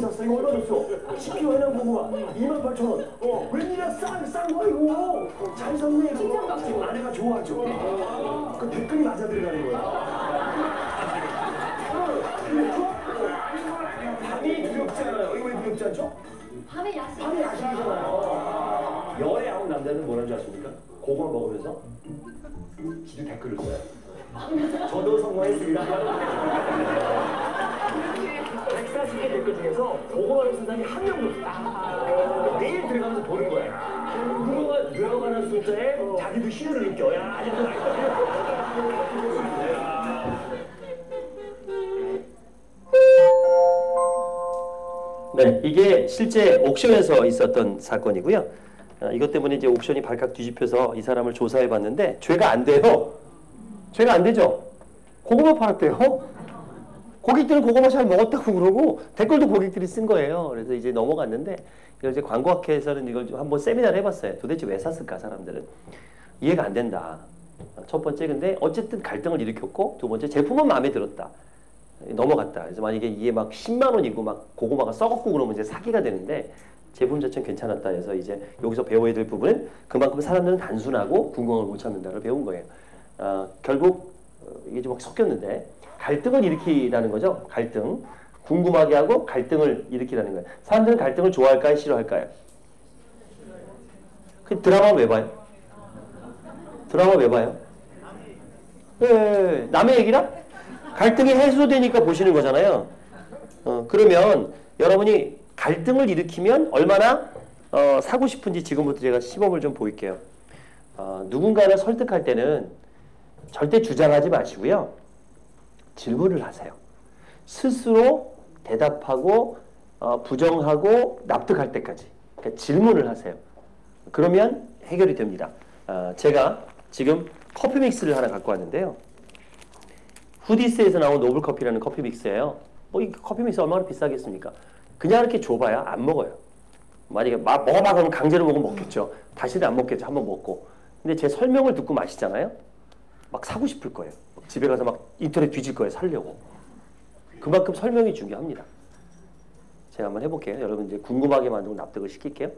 Speaker 1: 샀어? 이거 얼마 줬어? 10kg 해남 고구마 28,000원. 어, 웬일이야 싼, 싼 거야 이거. 잘 샀네 이거. 지금 아내가 좋아하죠. 그 댓글이 맞아 들어가는 거야. 어, 그래서 밤이 두렵지 않아요. 이거 왜 두렵지 않죠?
Speaker 8: 밤에 야식.
Speaker 1: 밤에 야식이잖아요. 열에 아홉 남자는 뭐라는 줄 아십니까? 고구마 먹으면서 지도 댓글을 써요. 저도 성공했습니다. 140개 댓글 중에서 쓴 사람이 한 명도 없어요. 매일 들어가면서 보는 거야. 누가 늘어가는 숫자에 자기도 희열을 느껴. 야, 아직도 네, 이게 실제 옥션에서 있었던 사건이고요. 어, 이것 때문에 이제 옥션이 발칵 뒤집혀서 이 사람을 조사해 봤는데 죄가 안 돼요. 죄가 안 되죠. 고구마 팔았대요. 고객들은 고구마 잘 먹었다고 그러고 댓글도 고객들이 쓴 거예요. 그래서 이제 넘어갔는데 이제 광고학회에서는 이걸 좀 한번 세미나를 해봤어요. 도대체 왜 샀을까 사람들은 이해가 안 된다. 첫 번째 근데 어쨌든 갈등을 일으켰고 두 번째 제품은 마음에 들었다. 넘어갔다. 그래서 만약에 이게 막 10만 원이고 막 고구마가 썩었고 그러면 이제 사기가 되는데 제품 자체는 괜찮았다 해서 이제 여기서 배워야 될 부분은 그만큼 사람들은 단순하고 궁금함을 못 참는다를 배운 거예요. 어, 결국 어, 이게 좀막 섞였는데 갈등을 일으키라는 거죠. 갈등. 궁금하게 하고 갈등을 일으키라는 거예요. 사람들은 갈등을 좋아할까요? 싫어할까요? 그 드라마 왜 봐요? 드라마 왜 봐요? 예, 남의 얘기라? 갈등이 해소되니까 보시는 거잖아요. 어, 그러면 여러분이 갈등을 일으키면 얼마나 어, 사고 싶은지 지금부터 제가 시범을 좀 보일게요. 어, 누군가를 설득할 때는 절대 주장하지 마시고요. 질문을 하세요. 스스로 대답하고 어, 부정하고 납득할 때까지 그러니까 질문을 하세요. 그러면 해결이 됩니다. 어, 제가 지금 커피 믹스를 하나 갖고 왔는데요. 후디스에서 나온 노블 커피라는 커피 믹스예요. 뭐 이 커피 믹스 얼마나 비싸겠습니까? 그냥 이렇게 줘봐야 안 먹어요. 만약에 막 먹어봐 그러면 강제로 먹으면 먹겠죠. 다시는 안 먹겠죠. 한번 먹고. 근데 제 설명을 듣고 마시잖아요. 막 사고 싶을 거예요. 집에 가서 막 인터넷 뒤질 거예요. 살려고. 그만큼 설명이 중요합니다. 제가 한번 해볼게요. 여러분 이제 궁금하게 만들고 납득을 시킬게요.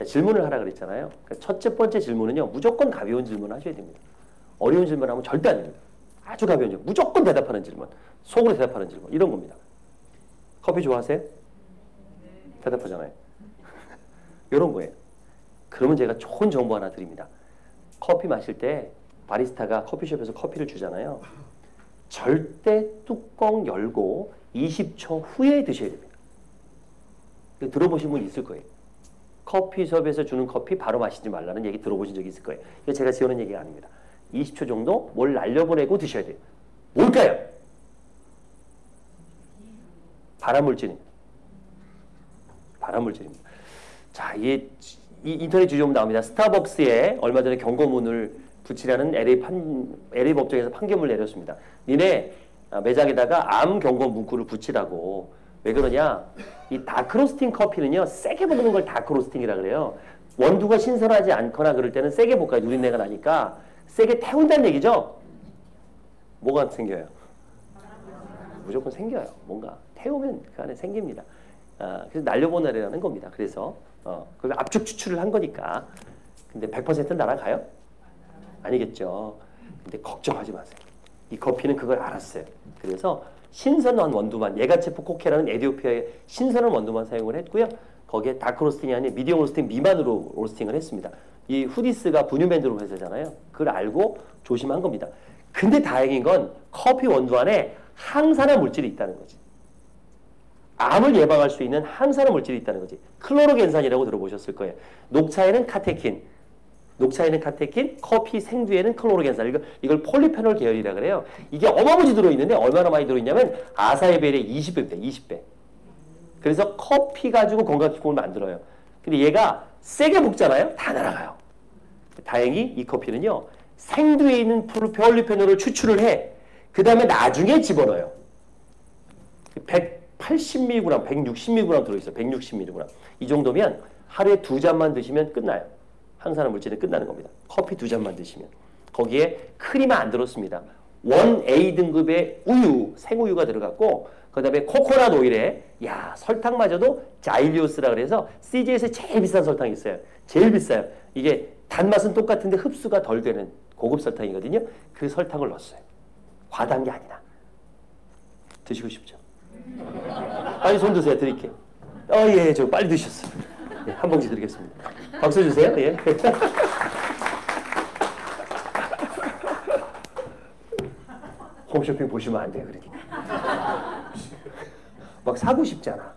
Speaker 1: 자, 질문을 하라 그랬잖아요. 그러니까 첫째 번째 질문은요. 무조건 가벼운 질문 하셔야 됩니다. 어려운 질문 하면 절대 안 됩니다. 아주 가벼운 질문. 무조건 대답하는 질문. 속으로 대답하는 질문. 이런 겁니다. 커피 좋아하세요? 대답하잖아요. 이런 거예요. 그러면 제가 좋은 정보 하나 드립니다. 커피 마실 때 바리스타가 커피숍에서 커피를 주잖아요. 절대 뚜껑 열고 20초 후에 드셔야 됩니다. 들어보신 분 있을 거예요. 커피숍에서 주는 커피 바로 마시지 말라는 얘기 들어보신 적 있을 거예요. 이거 제가 지어낸 얘기가 아닙니다. 20초 정도 뭘 날려보내고 드셔야 돼요. 뭘까요? 발암물질입니다. 발암물질입니다. 자, 이게 이 인터넷 주제음 나옵니다. 스타벅스에 얼마 전에 경고문을 붙이라는 LA 판 LA 법정에서 판결을 내렸습니다. 니네 아, 매장에다가 암 경고 문구를 붙이라고. 왜 그러냐? 이 다크로스팅 커피는요, 세게 볶는 걸 다크로스팅이라 그래요. 원두가 신선하지 않거나 그럴 때는 세게 볶아야 누린내가 나니까 세게 태운다는 얘기죠? 뭐가 생겨요? 무조건 생겨요. 뭔가 태우면 그 안에 생깁니다. 아, 그래서 날려보내라는 겁니다. 그래서 어, 그걸 압축 추출을 한 거니까. 근데 100% 날아가요? 아니겠죠. 근데 걱정하지 마세요. 이 커피는 그걸 알았어요. 그래서 신선한 원두만 예가체프 코케라는 에디오피아의 신선한 원두만 사용을 했고요. 거기에 dark roasting이 아닌 medium roasting 미만으로 roasting을 했습니다. 이 후디스가 분유 만드는 회사잖아요. 그걸 알고 조심한 겁니다. 근데 다행인 건 커피 원두 안에 항산화 물질이 있다는 거지. 암을 예방할 수 있는 항산화 물질이 있다는 거지. 클로로겐산이라고 들어보셨을 거예요. 녹차에는 카테킨, 녹차에는 카테킨, 커피 생두에는 클로로겐산. 이걸, 이걸 폴리페놀 계열이라 그래요. 이게 어마무지 들어있는데 얼마나 많이 들어있냐면 아사히 베리의 20배입니다. 20배. 그래서 커피 가지고 건강식품을 만들어요. 근데 얘가 세게 볶잖아요. 다 날아가요. 다행히 이 커피는요. 생두에 있는 폴리페놀을 추출을 해. 그 다음에 나중에 집어넣어요. 180mg, 160mg 들어있어요. 160mg. 이 정도면 하루에 두 잔만 드시면 끝나요. 항산화 물질은 끝나는 겁니다. 커피 두 잔만 드시면. 거기에 크림 안 들었습니다. 원 A 등급의 우유, 생우유가 들어갔고 그 다음에 코코넛 오일에 야 설탕마저도 자일리오스라 그래서 CJ에서 제일 비싼 설탕이 있어요. 제일 비싸요. 이게 단맛은 똑같은데 흡수가 덜 되는 고급 설탕이거든요. 그 설탕을 넣었어요. 게 아니다. 드시고 싶죠? 빨리 손 드세요. 드릴게요. 어, 예, 저 빨리 드셨어요. 예, 한 봉지 드리겠습니다. 박수 주세요. 예. 홈쇼핑 보시면 안 돼요. 그러니까. 막 사고 싶잖아.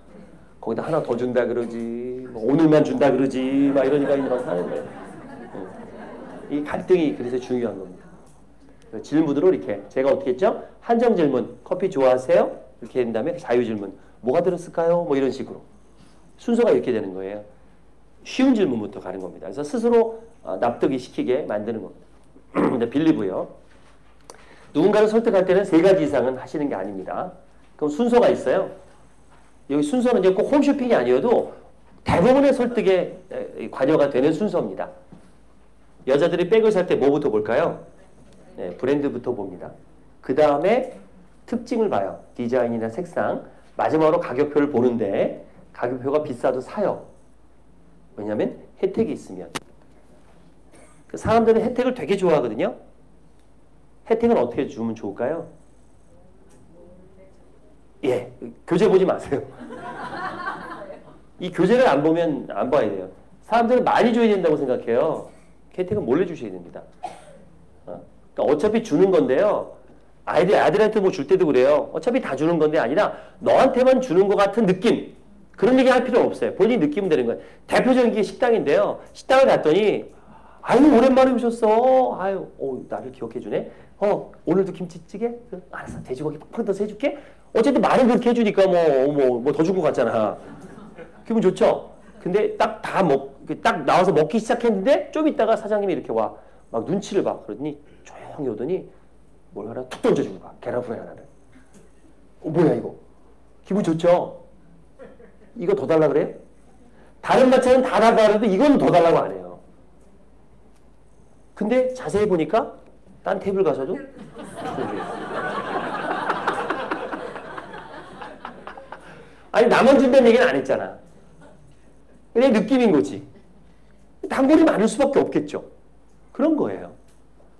Speaker 1: 거기다 하나 더 준다 그러지. 뭐 오늘만 준다 그러지. 막 이러니까 이제 막 사는 거예요. 예. 이 갈등이 그래서 중요한 겁니다. 질문으로 이렇게 제가 어떻게 했죠? 한정 질문. 커피 좋아하세요? 이렇게 한 다음에 자유 질문. 뭐가 들었을까요? 뭐 이런 식으로. 순서가 이렇게 되는 거예요. 쉬운 질문부터 가는 겁니다. 그래서 스스로 어, 납득이 시키게 만드는 겁니다. 근데 빌리브요. 누군가를 설득할 때는 세 가지 이상은 하시는 게 아닙니다. 그럼 순서가 있어요. 여기 순서는 이제 꼭 홈쇼핑이 아니어도 대부분의 설득에 에, 관여가 되는 순서입니다. 여자들이 백을 살 때 뭐부터 볼까요? 네, 브랜드부터 봅니다. 그 다음에 특징을 봐요. 디자인이나 색상. 마지막으로 가격표를 보는데 가격표가 비싸도 사요. 왜냐하면 혜택이 있으면. 그 사람들은 혜택을 되게 좋아하거든요. 혜택은 어떻게 주면 좋을까요? 예, 교재 보지 마세요. 이 교재를 안 보면 안 봐야 돼요. 사람들은 많이 줘야 된다고 생각해요. 혜택은 몰래 주셔야 됩니다. 어. 그러니까 어차피 주는 건데요. 아이들, 아들한테 뭐 줄 때도 그래요. 어차피 다 주는 건데 아니라 너한테만 주는 것 같은 느낌. 그런 얘기 할 필요는 없어요. 본인이 느끼면 되는 거예요. 대표적인 게 식당인데요. 식당을 갔더니 아유 오랜만에 오셨어. 아유 오, 나를 기억해 주네. 어 오늘도 김치찌개? 그, 알았어 돼지고기 팍팍 넣어서 해줄게. 어쨌든 말은 그렇게 해주니까 뭐 뭐 뭐더 주고 갔잖아. 기분 좋죠? 근데 딱 다 먹 딱 나와서 먹기 시작했는데 좀 있다가 사장님이 이렇게 와 막 눈치를 봐. 그러더니 조용히 오더니 뭘 하나 툭 던져주고 가. 계란 후라이 하나를. 어, 뭐야 이거? 기분 좋죠? 이거 더 달라 그래요? 다른 반찬은 다 달라 그래도 이건 더 달라고 안 해요. 근데 자세히 보니까 딴 테이블 가서도 아니 나만 준다는 얘기는 안 했잖아. 그냥 느낌인 거지. 단골이 많을 수밖에 없겠죠. 그런 거예요.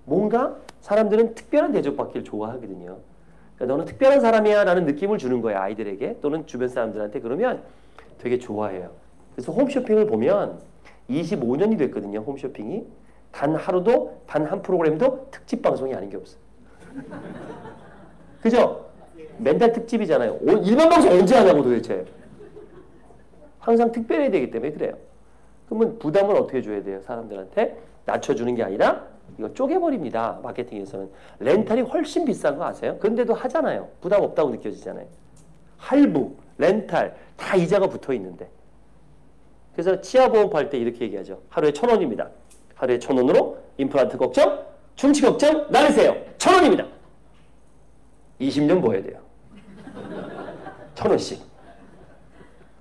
Speaker 1: 뭔가 사람들은 특별한 대접받기를 좋아하거든요. 그러니까 너는 특별한 사람이야 라는 느낌을 주는 거야 아이들에게 또는 주변 사람들한테 그러면 되게 좋아해요. 그래서 홈쇼핑을 보면 25년이 됐거든요. 홈쇼핑이. 단 하루도 단 한 프로그램도 특집 방송이 아닌 게 없어요. 그죠? 맨날 특집이잖아요. 오- 일반 방송 언제 하냐고 도대체. 항상 특별해야 되기 때문에 그래요. 그러면 부담을 어떻게 줘야 돼요? 사람들한테 낮춰주는 게 아니라 이거 쪼개버립니다. 마케팅에서는. 렌탈이 훨씬 비싼 거 아세요? 그런데도 하잖아요. 부담 없다고 느껴지잖아요. 할부, 렌탈 다 이자가 붙어 있는데. 그래서 치아보험 팔 때 이렇게 얘기하죠. 하루에 천 원입니다. 하루에 천 원으로 임플란트 걱정, 충치 걱정 나르세요. 천 원입니다. 20년 모아야 돼요. 천 원씩.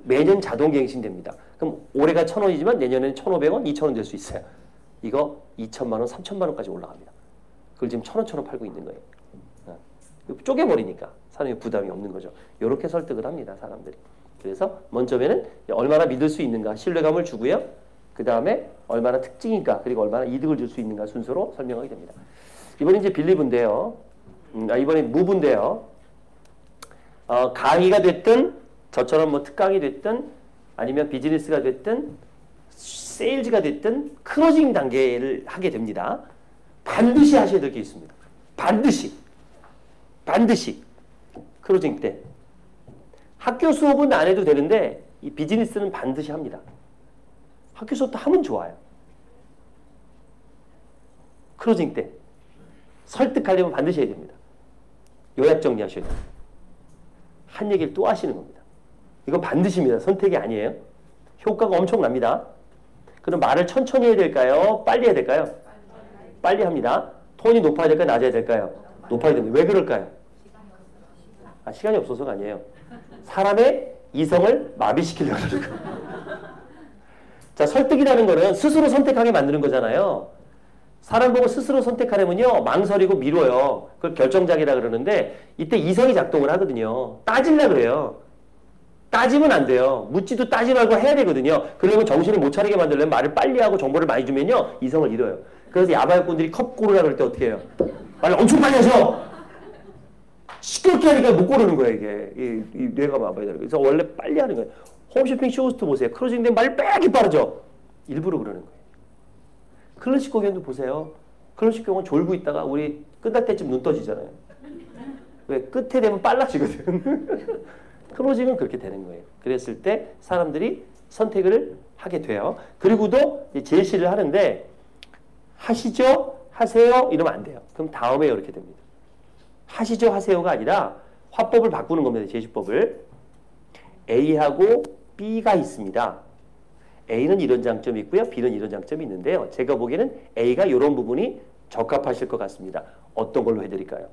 Speaker 1: 매년 자동 갱신됩니다. 그럼 올해가 천 원이지만 내년에는 천오백 원, 이천 원 될 수 있어요. 이거 2천만 원, 3천만 원까지 올라갑니다. 그걸 지금 천 원처럼 팔고 있는 거예요. 어. 쪼개버리니까 사람이 부담이 없는 거죠. 이렇게 설득을 합니다, 사람들이. 그래서 먼 점에는 얼마나 믿을 수 있는가 신뢰감을 주고요. 그 다음에 얼마나 특징인가 그리고 얼마나 이득을 줄 수 있는가 순서로 설명하게 됩니다. 이번에 이제 빌리브인데요. 음, 아, 이번에 무브인데요. 어, 강의가 됐든 저처럼 뭐 특강이 됐든 아니면 비즈니스가 됐든 세일즈가 됐든 크로징 단계를 하게 됩니다. 반드시 하셔야 될 게 있습니다. 반드시. 반드시. 크로징 때. 학교 수업은 안 해도 되는데 이 비즈니스는 반드시 합니다. 학교 수업도 하면 좋아요. 크로징 때. 설득하려면 반드시 해야 됩니다. 요약 정리하셔야 돼요. 한 얘기를 또 하시는 겁니다. 이건 반드시입니다. 선택이 아니에요. 효과가 엄청납니다. 그럼 말을 천천히 해야 될까요? 빨리 해야 될까요? 빨리 합니다. 톤이 높아야 될까요? 낮아야 될까요? 높아야 됩니다. 왜 그럴까요? 아, 시간이 없어서가 아니에요. 사람의 이성을 마비시키려고 그러는 거예요. 자, 설득이라는 거는 스스로 선택하게 만드는 거잖아요. 사람 보고 스스로 선택하려면요, 망설이고 미뤄요. 그걸 결정장애라 그러는데, 이때 이성이 작동을 하거든요. 따질라 그래요. 따지면 안 돼요. 묻지도 따지 말고 해야 되거든요. 그러면 정신을 못 차리게 만들려면 말을 빨리 하고 정보를 많이 주면요, 이성을 잃어요. 그래서 야바위꾼들이 컵 고르라 그럴 때 어떻게 해요? 말을 엄청 빨리 하셔! 시끄럽게 하니까 못 고르는 거예요, 이게. 이, 이 뇌가 마비가 되는 거예요. 그래서 원래 빨리 하는 거예요. 홈쇼핑 쇼호스트 보세요. closing 말이 되게 빠르죠? 일부러 그러는 거예요. 클래식 공연도 보세요. 클래식 공연 졸고 있다가 우리 끝날 때쯤 눈 떠지잖아요. 왜? 끝에 되면 빨라지거든. 클로징은 그렇게 되는 거예요. 그랬을 때 사람들이 선택을 하게 돼요. 그리고도 제시를 하는데 하시죠? 하세요? 이러면 안 돼요. 그럼 다음에 이렇게 됩니다. 하시죠? 하세요가 아니라 화법을 바꾸는 겁니다. 제시법을. A하고 B가 있습니다. A는 이런 장점이 있고요. B는 이런 장점이 있는데요. 제가 보기에는 A가 이런 부분이 적합하실 것 같습니다. 어떤 걸로 해드릴까요?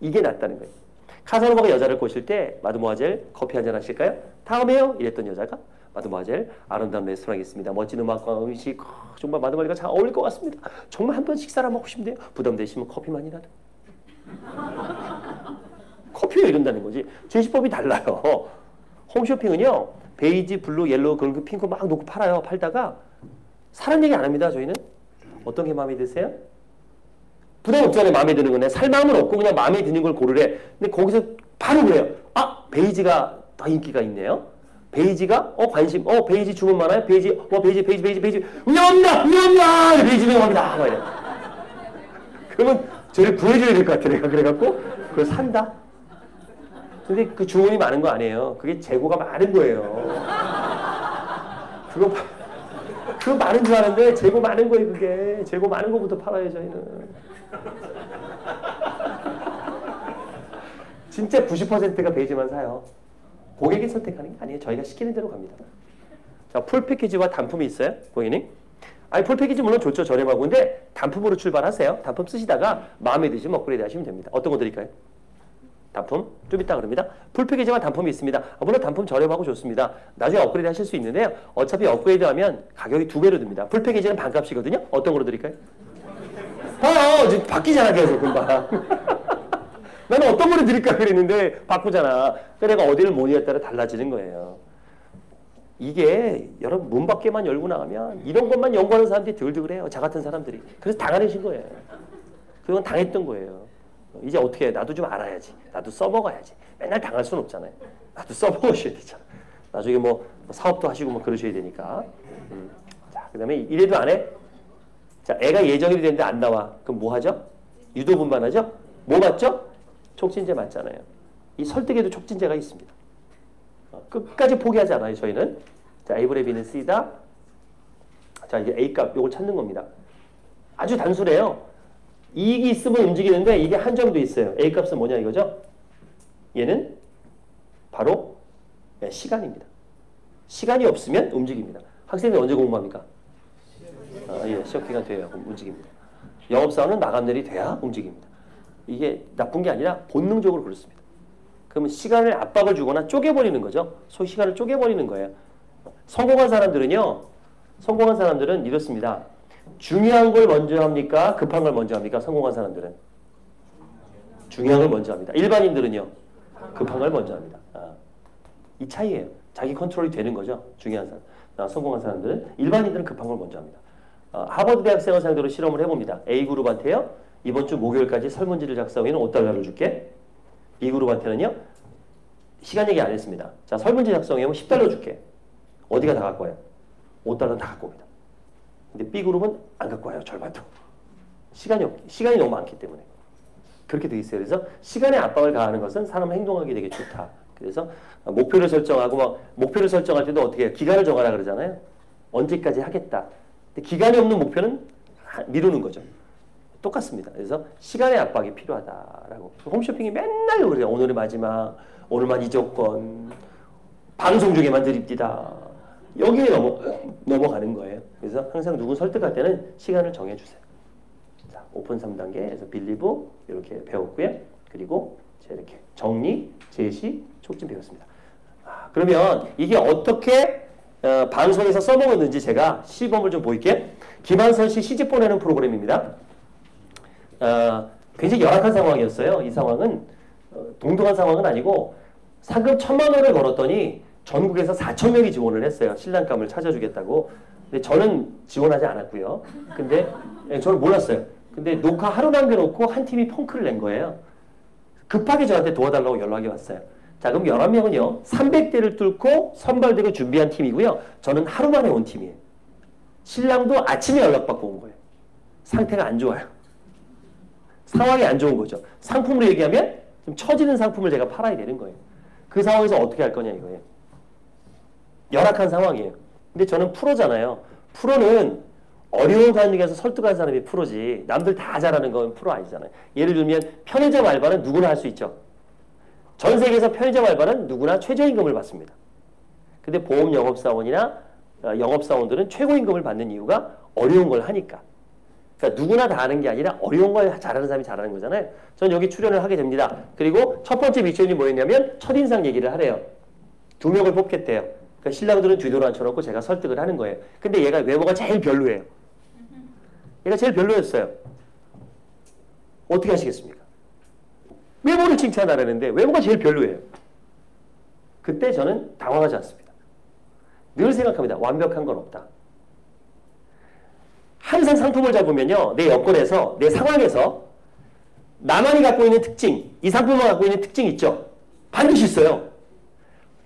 Speaker 1: 이게 낫다는 거예요. 카사노바가 여자를 꼬실 때 마드모아젤 커피 한 잔 하실까요? 다음에요. 이랬던 여자가 마드모아젤 아름다운 레스토랑이 있습니다. 멋진 음악과 음식 아, 정말 마드모아젤과 잘 어울릴 것 같습니다. 정말 한 번 식사를 하고 싶은데요. 부담되시면 커피만이라도. 커피가 이런다는 거지. 제시법이 달라요. 홈쇼핑은요. 베이지, blue, yellow 그런 그 핑크 막 놓고 팔아요. 팔다가 사란 얘기 안 합니다. 저희는. 어떤 게 마음에 드세요? 부담 없잖아요. 마음에 드는 거네. 살 마음은 없고 그냥 마음에 드는 걸 고르래. 근데 거기서 바로 그래요. 아, 베이지가 더 인기가 있네요. 베이지가 어 관심 어 베이지 주문 많아요. 베이지 어 베이지 베이지 베이지 베이지 위험합니다 위험합니다 베이지 위험합니다. 그러면 저를 구해줘야 될 것 같아 내가 그래갖고 그걸 산다. 근데 그 주문이 많은 거 아니에요. 그게 재고가 많은 거예요. 그거 봐- 그거 많은 줄 아는데 재고 많은 거예요 그게 재고 많은 거부터 팔아요 저희는 진짜 90%가 베이지만 사요 고객이 선택하는 게 아니에요 저희가 시키는 대로 갑니다 자, full package와 단품이 있어요 고객님 아니 full package 물론 좋죠 저렴하고 근데 단품으로 출발하세요 단품 쓰시다가 마음에 드시면 업그레이드 하시면 됩니다 어떤 거 드릴까요? 단품 좀 이따 그럽니다. 풀 패키지만 단품이 있습니다. 아, 물론 단품 저렴하고 좋습니다. 나중에 업그레이드 하실 수 있는데요. 어차피 업그레이드 하면 가격이 두 배로 듭니다. full package는 반값이거든요. 어떤 거로 드릴까요? 봐요. 지금 바뀌잖아 계속 금방. 나는 어떤 거를 드릴까 그랬는데 바꾸잖아. 그러니까 내가 어디를 모느냐에 따라 달라지는 거예요. 이게 여러분 문 밖에만 열고 나가면 이런 것만 연구하는 사람들이 들들 해요. 저 같은 사람들이. 그래서 당하신 거예요. 그건 당했던 거예요. 이제 어떻게 해? 나도 좀 알아야지. 나도 써먹어야지. 맨날 당할 수는 없잖아요. 나도 써먹으셔야 되잖아. 나중에 뭐 사업도 하시고 뭐 그러셔야 되니까. 음. 자, 그 다음에 이래도 안 해? 자, 애가 예정이 됐는데 안 나와. 그럼 뭐 하죠? 유도분반하죠? 뭐 맞죠? 촉진제 맞잖아요. 이 설득에도 촉진제가 있습니다. 어, 끝까지 포기하지 않아요, 저희는. 자, B는 C다. 자, 이제 A값, 요걸 찾는 겁니다. 아주 단순해요. 이익이 있으면 움직이는데 이게 한정도 있어요. A값은 뭐냐 이거죠? 얘는 바로 네, 시간입니다. 시간이 없으면 움직입니다. 학생들이 언제 공부합니까? 아, 예, 시험 기간 돼야 움직입니다. 영업사원은 마감날이 돼야 움직입니다. 이게 나쁜 게 아니라 본능적으로 그렇습니다. 그러면 시간을 압박을 주거나 쪼개버리는 거죠. 소 시간을 쪼개버리는 거예요. 성공한 사람들은요. 성공한 사람들은 이렇습니다. 중요한 걸 먼저 합니까? 급한 걸 먼저 합니까? 성공한 사람들은 중요한 걸 먼저 합니다. 일반인들은요. 급한 걸 먼저 합니다. 아, 이 차이예요. 자기 컨트롤이 되는 거죠. 중요한 사람. 아, 성공한 사람들은 일반인들은 급한 걸 먼저 합니다. 아, 하버드 대학생을 상대로 실험을 해봅니다. A 그룹한테요. 이번 주 목요일까지 설문지를 작성해는 5달러를 줄게. B 그룹한테는요. 시간 얘기 안 했습니다. 자, 설문지 작성해면 10달러 줄게. 어디가 다 갖고 와요? 5달러 다 갖고 옵니다. 근데 B 그룹은 안 갖고 와요. 절반도. 시간이 없, 시간이 너무 많기 때문에. 그렇게 돼 있어요. 그래서 시간에 압박을 가하는 것은 사람 행동하기 되게 좋다. 그래서 목표를 설정하고 막 목표를 설정할 때도 어떻게 해요? 기간을 정하라 그러잖아요. 언제까지 하겠다. 기간이 없는 목표는 하- 미루는 거죠. 똑같습니다. 그래서 시간의 압박이 필요하다라고. 홈쇼핑이 맨날 그래요. 오늘의 마지막, 오늘만 이 조건, 방송 중에만 드립디다. 여기에 넘어, 넘어가는 거예요. 그래서 항상 누구 설득할 때는 시간을 정해주세요. 자, 오픈 3단계에서 빌리브 이렇게 배웠고요. 그리고 자, 이렇게 정리, 제시, 촉진 배웠습니다. 아, 그러면 이게 어떻게 어, 방송에서 써먹었는지 제가 시범을 좀 보일게요. 김한선 씨 시집 보내는 프로그램입니다. 어, 굉장히 열악한 상황이었어요. 이 상황은 어, 동등한 상황은 아니고 상금 천만 원을 걸었더니 전국에서 4천 명이 지원을 했어요. 신랑감을 찾아주겠다고. 근데 저는 지원하지 않았고요. 근데 예, 저는 몰랐어요. 근데 녹화 하루 남겨놓고 한 팀이 펑크를 낸 거예요. 급하게 저한테 도와달라고 연락이 왔어요. 자, 그럼 11명은요, 300대를 뚫고 선발되고 준비한 팀이고요. 저는 하루 만에 온 팀이에요. 신랑도 아침에 연락받고 온 거예요. 상태가 안 좋아요. 상황이 안 좋은 거죠. 상품으로 얘기하면 좀 처지는 상품을 제가 팔아야 되는 거예요. 그 상황에서 어떻게 할 거냐 이거예요. 열악한 상황이에요. 근데 저는 프로잖아요. 프로는 어려운 환경에서 설득한 사람이 프로지 남들 다 잘하는 건 프로 아니잖아요. 예를 들면 편의점 알바는 누구나 할 수 있죠. 전 세계에서 편의점 알바는 누구나 최저임금을 받습니다. 근데 보험 영업사원이나 어, 영업사원들은 최고임금을 받는 이유가 어려운 걸 하니까. 그러니까 누구나 다 하는 게 아니라 어려운 걸 잘하는 사람이 잘하는 거잖아요. 전 여기 출연을 하게 됩니다. 그리고 첫 번째 미션이 뭐였냐면 첫인상 얘기를 하래요. 두 명을 뽑겠대요. 그러니까 신랑들은 뒤돌아 앉혀놓고 제가 설득을 하는 거예요. 근데 얘가 외모가 제일 별로예요. 얘가 제일 별로였어요. 어떻게 하시겠습니까? 외모를 칭찬하라는데 외모가 제일 별로예요. 그때 저는 당황하지 않습니다. 늘 생각합니다. 완벽한 건 없다. 항상 상품을 잡으면요. 내 여건에서, 내 상황에서 나만이 갖고 있는 특징, 이 상품만 갖고 있는 특징 있죠? 반드시 있어요.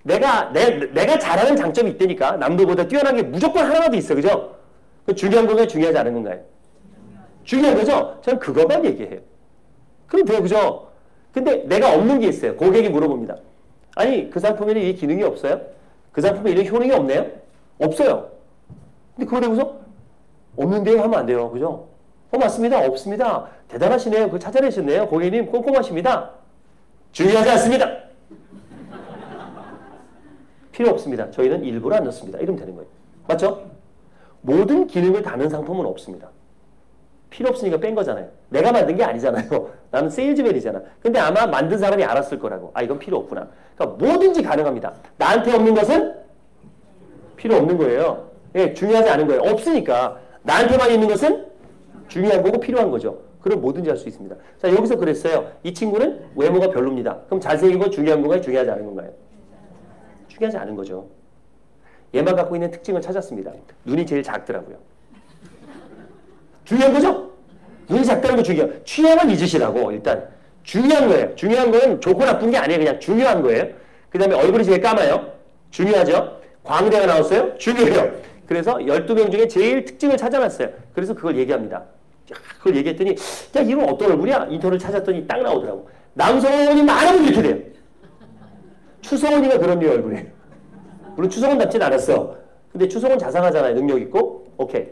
Speaker 1: 내가, 내, 내가 잘하는 장점이 있다니까. 남들보다 뛰어난 게 무조건 하나라도 있어. 그죠? 그 중요한 건가요? 중요하지 않은 건가요? 중요한 거죠? 저는 그것만 얘기해요. 그럼 돼요. 그죠? 근데 내가 없는 게 있어요. 고객이 물어봅니다. 아니, 그 상품에는 이 기능이 없어요? 그 상품에 이런 효능이 없네요? 없어요. 근데 그걸 대고서 없는데요? 하면 안 돼요. 그죠? 어, 맞습니다. 없습니다. 대단하시네요. 그거 찾아내셨네요. 고객님 꼼꼼하십니다. 중요하지 않습니다. 필요 없습니다. 저희는 일부러 안 넣습니다. 이러면 되는 거예요. 맞죠? 모든 기능을 다는 상품은 없습니다. 필요 없으니까 뺀 거잖아요. 내가 만든 게 아니잖아요. 나는 세일즈맨이잖아. 근데 아마 만든 사람이 알았을 거라고. 아, 이건 필요 없구나. 그러니까 뭐든지 가능합니다. 나한테 없는 것은 필요 없는 거예요. 예, 중요하지 않은 거예요. 없으니까. 나한테만 있는 것은 중요한 거고 필요한 거죠. 그럼 뭐든지 할 수 있습니다. 자, 여기서 그랬어요. 이 친구는 외모가 별로입니다. 그럼 건 중요한 건가요? 중요하지 않은 건가요? 중요하지 않은 거죠. 얘만 갖고 있는 특징을 찾았습니다. 눈이 제일 작더라고요. 중요한 거죠? 눈이 작다는 거 중요해요. 취향은 잊으시라고 일단 중요한 거예요. 중요한 건 좋고 나쁜 게 아니에요. 그냥 중요한 거예요. 그 다음에 얼굴이 제일 까마요. 중요하죠? 광대가 나왔어요. 중요해요. 그래서 12명 중에 제일 특징을 찾아놨어요. 그래서 그걸 얘기합니다. 야, 그걸 얘기했더니 야 이건 어떤 얼굴이야? 인터넷 찾았더니 딱 나오더라고. 남성이 많으면 이렇게 돼요. 추성훈이가 그런 류의 얼굴이에요. 물론 추성훈 닮진 않았어. 근데 추성훈 자상하잖아요. 능력 있고. 오케이.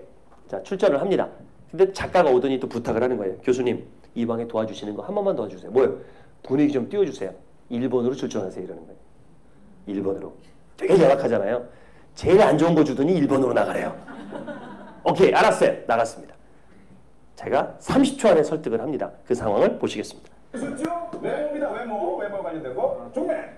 Speaker 1: 자, 출전을 합니다. 근데 작가가 오더니 또 부탁을 하는 거예요. 교수님, 이 방에 도와주시는 거 한 번만 도와주세요. 뭐요? 분위기 좀 띄워주세요. 1번으로 출전하세요. 이러는 거예요. 1번으로. 되게 열악하잖아요. 제일 안 좋은 거 주더니 1번으로 나가래요. 오케이, 알았어요. 나갔습니다. 제가 30초 안에 설득을 합니다. 그 상황을 보시겠습니다.
Speaker 4: 외모입니다. 외모. 외모 관련되고 종례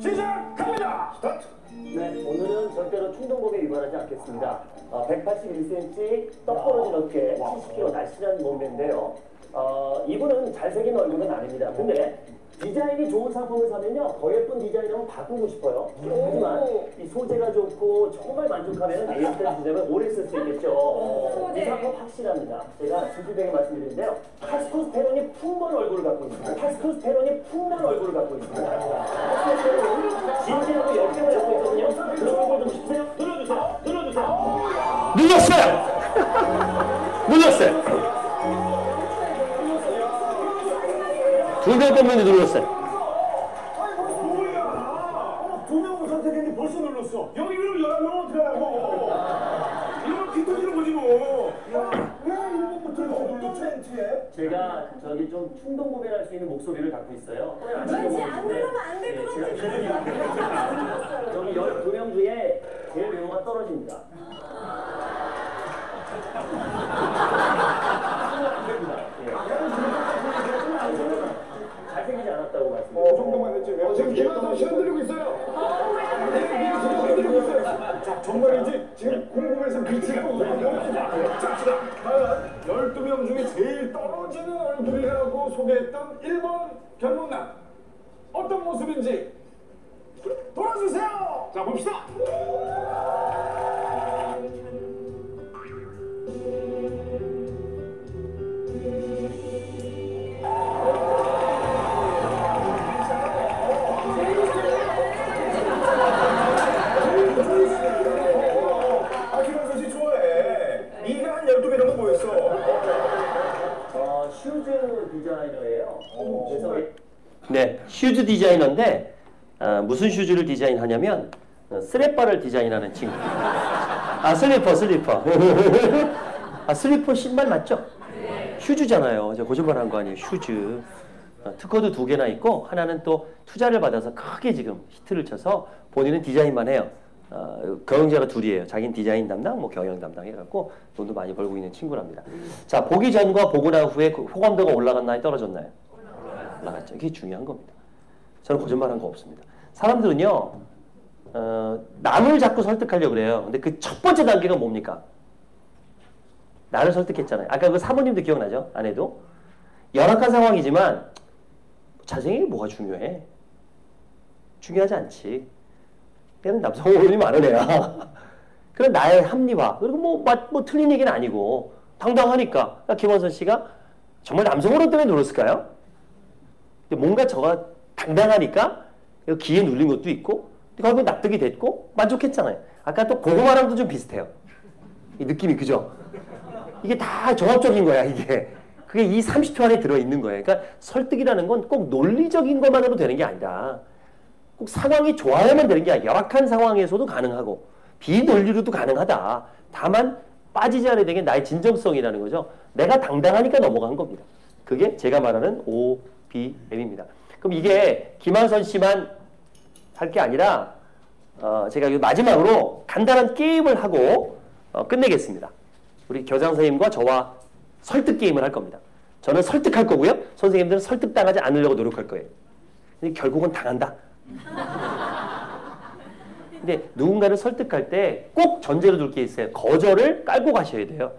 Speaker 4: 시작합니다. 스타트.
Speaker 1: 네, 오늘은 절대로 충동구매 유발하지 않겠습니다. 181cm, 떡 벌어진 어깨, 70kg 날씬한 몸매인데요. 어, 이분은 잘생긴 얼굴은 아닙니다. 근데 디자인이 좋은 상품을 사면요, 더 예쁜 디자인하면 바꾸고 싶어요. 하지만 이 소재가 좋고 정말 만족하면 AS된 디자인을 오래 쓸 수 있겠죠. 이 상품 확실합니다. 제가 진실되게 말씀드리는데요. 타스코스테론이 풍부한 얼굴을 갖고 있습니다. 타스코스테론이 풍부한 얼굴을 갖고 있습니다. 타스코스테론은 진지하고 열정을 갖고 있거든요. 그런 걸 보고 싶으세요? 눌러주세요. 눌러주세요. 눌렀어요. 눌렀어요. 두 명 뽑는데 눌렀어요.
Speaker 4: 두 명을 선택했는데 벌써 눌렀어. 여기 그럼 11명 어떻게 하라고? 이러면 뒷돈지를 보지 뭐. 왜 이런 것부터 눌렀죠? 엔트에?
Speaker 1: 제가 저기 좀 충동 구매할 수 있는 목소리를 갖고 있어요.
Speaker 9: 그렇지 안 그러면 안될것 같은데.
Speaker 1: 여기 12명 중에 제일 외모가 떨어집니다. 잘생기지 않았다고 말씀드려요.
Speaker 4: 그 정도만 했지. 어, 지금 김한선 씨 흔들리고 있어요. 네, 지금 흔들리고 있어요. 자, 정말인지 지금 궁금해서 미칠 거거든요. 자, 과연 12명 중에 제일 떨어지는 얼굴이라고 소개했던 1번 결문남. 어떤 모습인지 돌아주세요. 자, 봅시다. 네,
Speaker 1: shoes 디자이너인데 어, 무슨 shoes를 디자인하냐면 어, 슬리퍼를 디자인하는 친구. 아 슬리퍼 슬리퍼. 아 슬리퍼 신발 맞죠? shoes잖아요. 저 거짓말한 거 아니에요. shoes. 어, 특허도 두 개나 있고 하나는 또 투자를 받아서 크게 지금 히트를 쳐서 본인은 디자인만 해요. 어, 경영자가 둘이에요. 자기는 디자인 담당, 뭐 경영 담당 해갖고 돈도 많이 벌고 있는 친구랍니다. 자, 보기 전과 보고 난 후에 그 호감도가 올라갔나요? 떨어졌나요? 올라갔죠. 이게 중요한 겁니다. 저는 거짓말한 거 없습니다. 사람들은요, 어, 남을 자꾸 설득하려고 그래요. 근데 그 첫 번째 단계가 뭡니까? 나를 설득했잖아요. 아까 그 사모님도 기억나죠? 아내도. 열악한 상황이지만 게 뭐가 중요해? 중요하지 않지. 얘는 남성 호르몬이 많은 애야. 그런 나의 합리화. 그리고 뭐, 맞- 뭐 틀린 얘기는 아니고 당당하니까. 그러니까 김원선 씨가 정말 남성 호르몬 때문에 눌렀을까요? 뭔가 저가 당당하니까 기에 눌린 것도 있고 결국 납득이 됐고 만족했잖아요. 아까 또 고구마랑도 좀 비슷해요. 이 느낌이 그죠? 이게 다 종합적인 거야 이게. 그게 이 30초 안에 들어있는 거예요. 그러니까 설득이라는 건 꼭 논리적인 것만으로 되는 게 아니라 꼭 상황이 좋아야만 되는 게 아니라 열악한 상황에서도 가능하고 비논리로도 가능하다. 다만 빠지지 않아야 되는 게 나의 진정성이라는 거죠. 내가 당당하니까 넘어간 겁니다. 그게 제가 말하는 OBM입니다. 그럼 이게 김한선 씨만 할 게 아니라 어, 제가 이 마지막으로 간단한 게임을 하고 어, 끝내겠습니다. 우리 교장 선생님과 저와 설득 게임을 할 겁니다. 저는 설득할 거고요. 선생님들은 설득당하지 않으려고 노력할 거예요. 근데 결국은 당한다. 근데 누군가를 설득할 때 꼭 전제로 둘 게 있어요. 거절을 깔고 가셔야 돼요.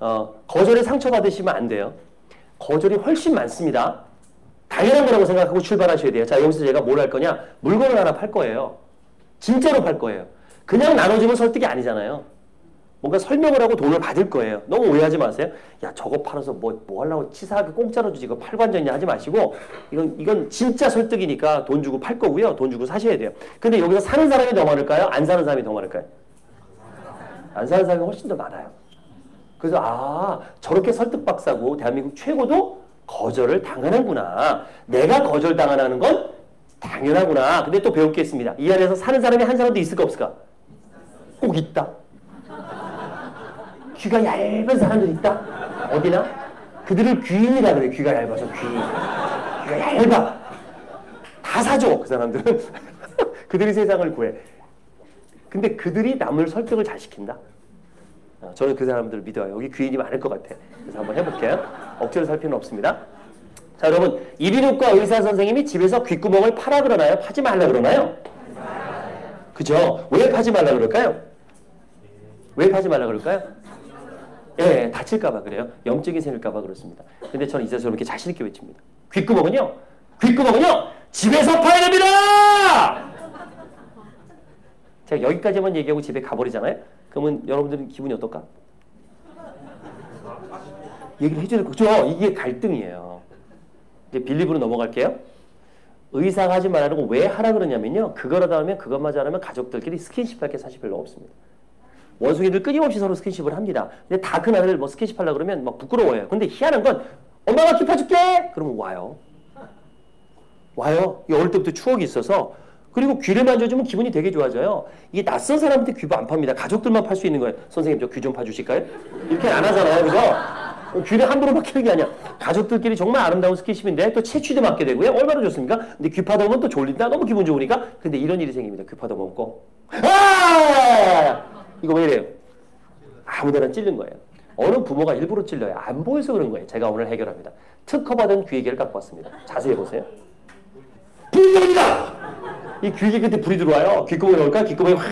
Speaker 1: 어, 거절에 상처받으시면 안 돼요. 거절이 훨씬 많습니다. 당연한 거라고 생각하고 출발하셔야 돼요. 자, 여기서 제가 뭘 할 거냐? 물건을 하나 팔 거예요. 진짜로 팔 거예요. 그냥 나눠주면 설득이 아니잖아요. 뭔가 설명을 하고 돈을 받을 거예요. 너무 오해하지 마세요. 야, 저거 팔아서 뭐, 뭐 하려고 치사하게 공짜로 주지. 이거 팔관전이냐 하지 마시고, 이건, 이건 진짜 설득이니까 돈 주고 팔 거고요. 돈 주고 사셔야 돼요. 근데 여기서 사는 사람이 더 많을까요? 안 사는 사람이 더 많을까요? 안 사는 사람이 훨씬 더 많아요. 그래서, 아, 저렇게 설득 박사고, 대한민국 최고도 거절을 당하는구나. 내가 거절 당하는 건 당연하구나. 근데 또 배울 게 있습니다. 이 안에서 사는 사람이 한 사람도 있을까 없을까? 꼭 있다. 귀가 얇은 사람들 있다? 어디나? 그들을 귀인이라 그래. 귀가 얇아서 귀인. 귀가 얇아. 다 사줘. 그 사람들은. 그들이 세상을 구해. 근데 그들이 남을 설득을 잘 시킨다. 어, 저는 그 사람들을 믿어요. 여기 귀인이 많을 것 같아. 그래서 한번 해볼게요. 억지로 살 필요는 없습니다. 자, 여러분. 이비인후과 의사 선생님이 집에서 귓구멍을 파라 그러나요? 파지 말라 그러나요? 그죠? 왜 파지 말라 그럴까요? 왜 파지 말라 그럴까요? 예, 다칠까봐 그래요. 염증이 생길까봐 그렇습니다. 근데 저는 이제서 이렇게 자신있게 외칩니다. 귓구멍은요, 귓구멍은요, 집에서 파야 됩니다! 제가 여기까지만 얘기하고 집에 가버리잖아요? 그러면 여러분들은 기분이 어떨까? 얘기를 해줘야 될 거 죠? 이게 갈등이에요. 이제 빌립으로 넘어갈게요. 의사가 하지 말라고 왜 하라 그러냐면요. 그거라도 하면 그것마저 하면 가족들끼리 스킨십 할 게 사실 별로 없습니다. 원숭이들 끊임없이 서로 스킨십을 합니다. 근데 다 큰 아들 뭐 스킨십 하려고 그러면 막 부끄러워해요. 근데 희한한 건 엄마가 킵해줄게! 그러면 와요. 와요. 이 어릴 때부터 추억이 있어서 그리고 귀를 만져주면 기분이 되게 좋아져요. 이게 낯선 사람한테 귀도 안 팝니다. 가족들만 팔 수 있는 거예요. 선생님 저 귀 좀 파주실까요? 이렇게 안 하잖아요. 그죠? 귀를 함부로 막히는 게 아니야. 가족들끼리 정말 아름다운 스킨십인데 또 채취도 맡게 되고요. 얼마나 좋습니까? 근데 귀 파다 보면 또 졸린다. 너무 기분 좋으니까. 근데 이런 일이 생깁니다. 귀 파다 먹고. 아! 이거 왜 이래요? 아무데나 찔른 거예요. 어느 부모가 일부러 찔러요. 안 보여서 그런 거예요. 제가 오늘 해결합니다. 특허받은 귀에게를 갖고 왔습니다. 자세히 보세요. 불입니다! 이 귀에 끝에 불이 들어와요. 귓구멍에 넣을까? 귓구멍이 확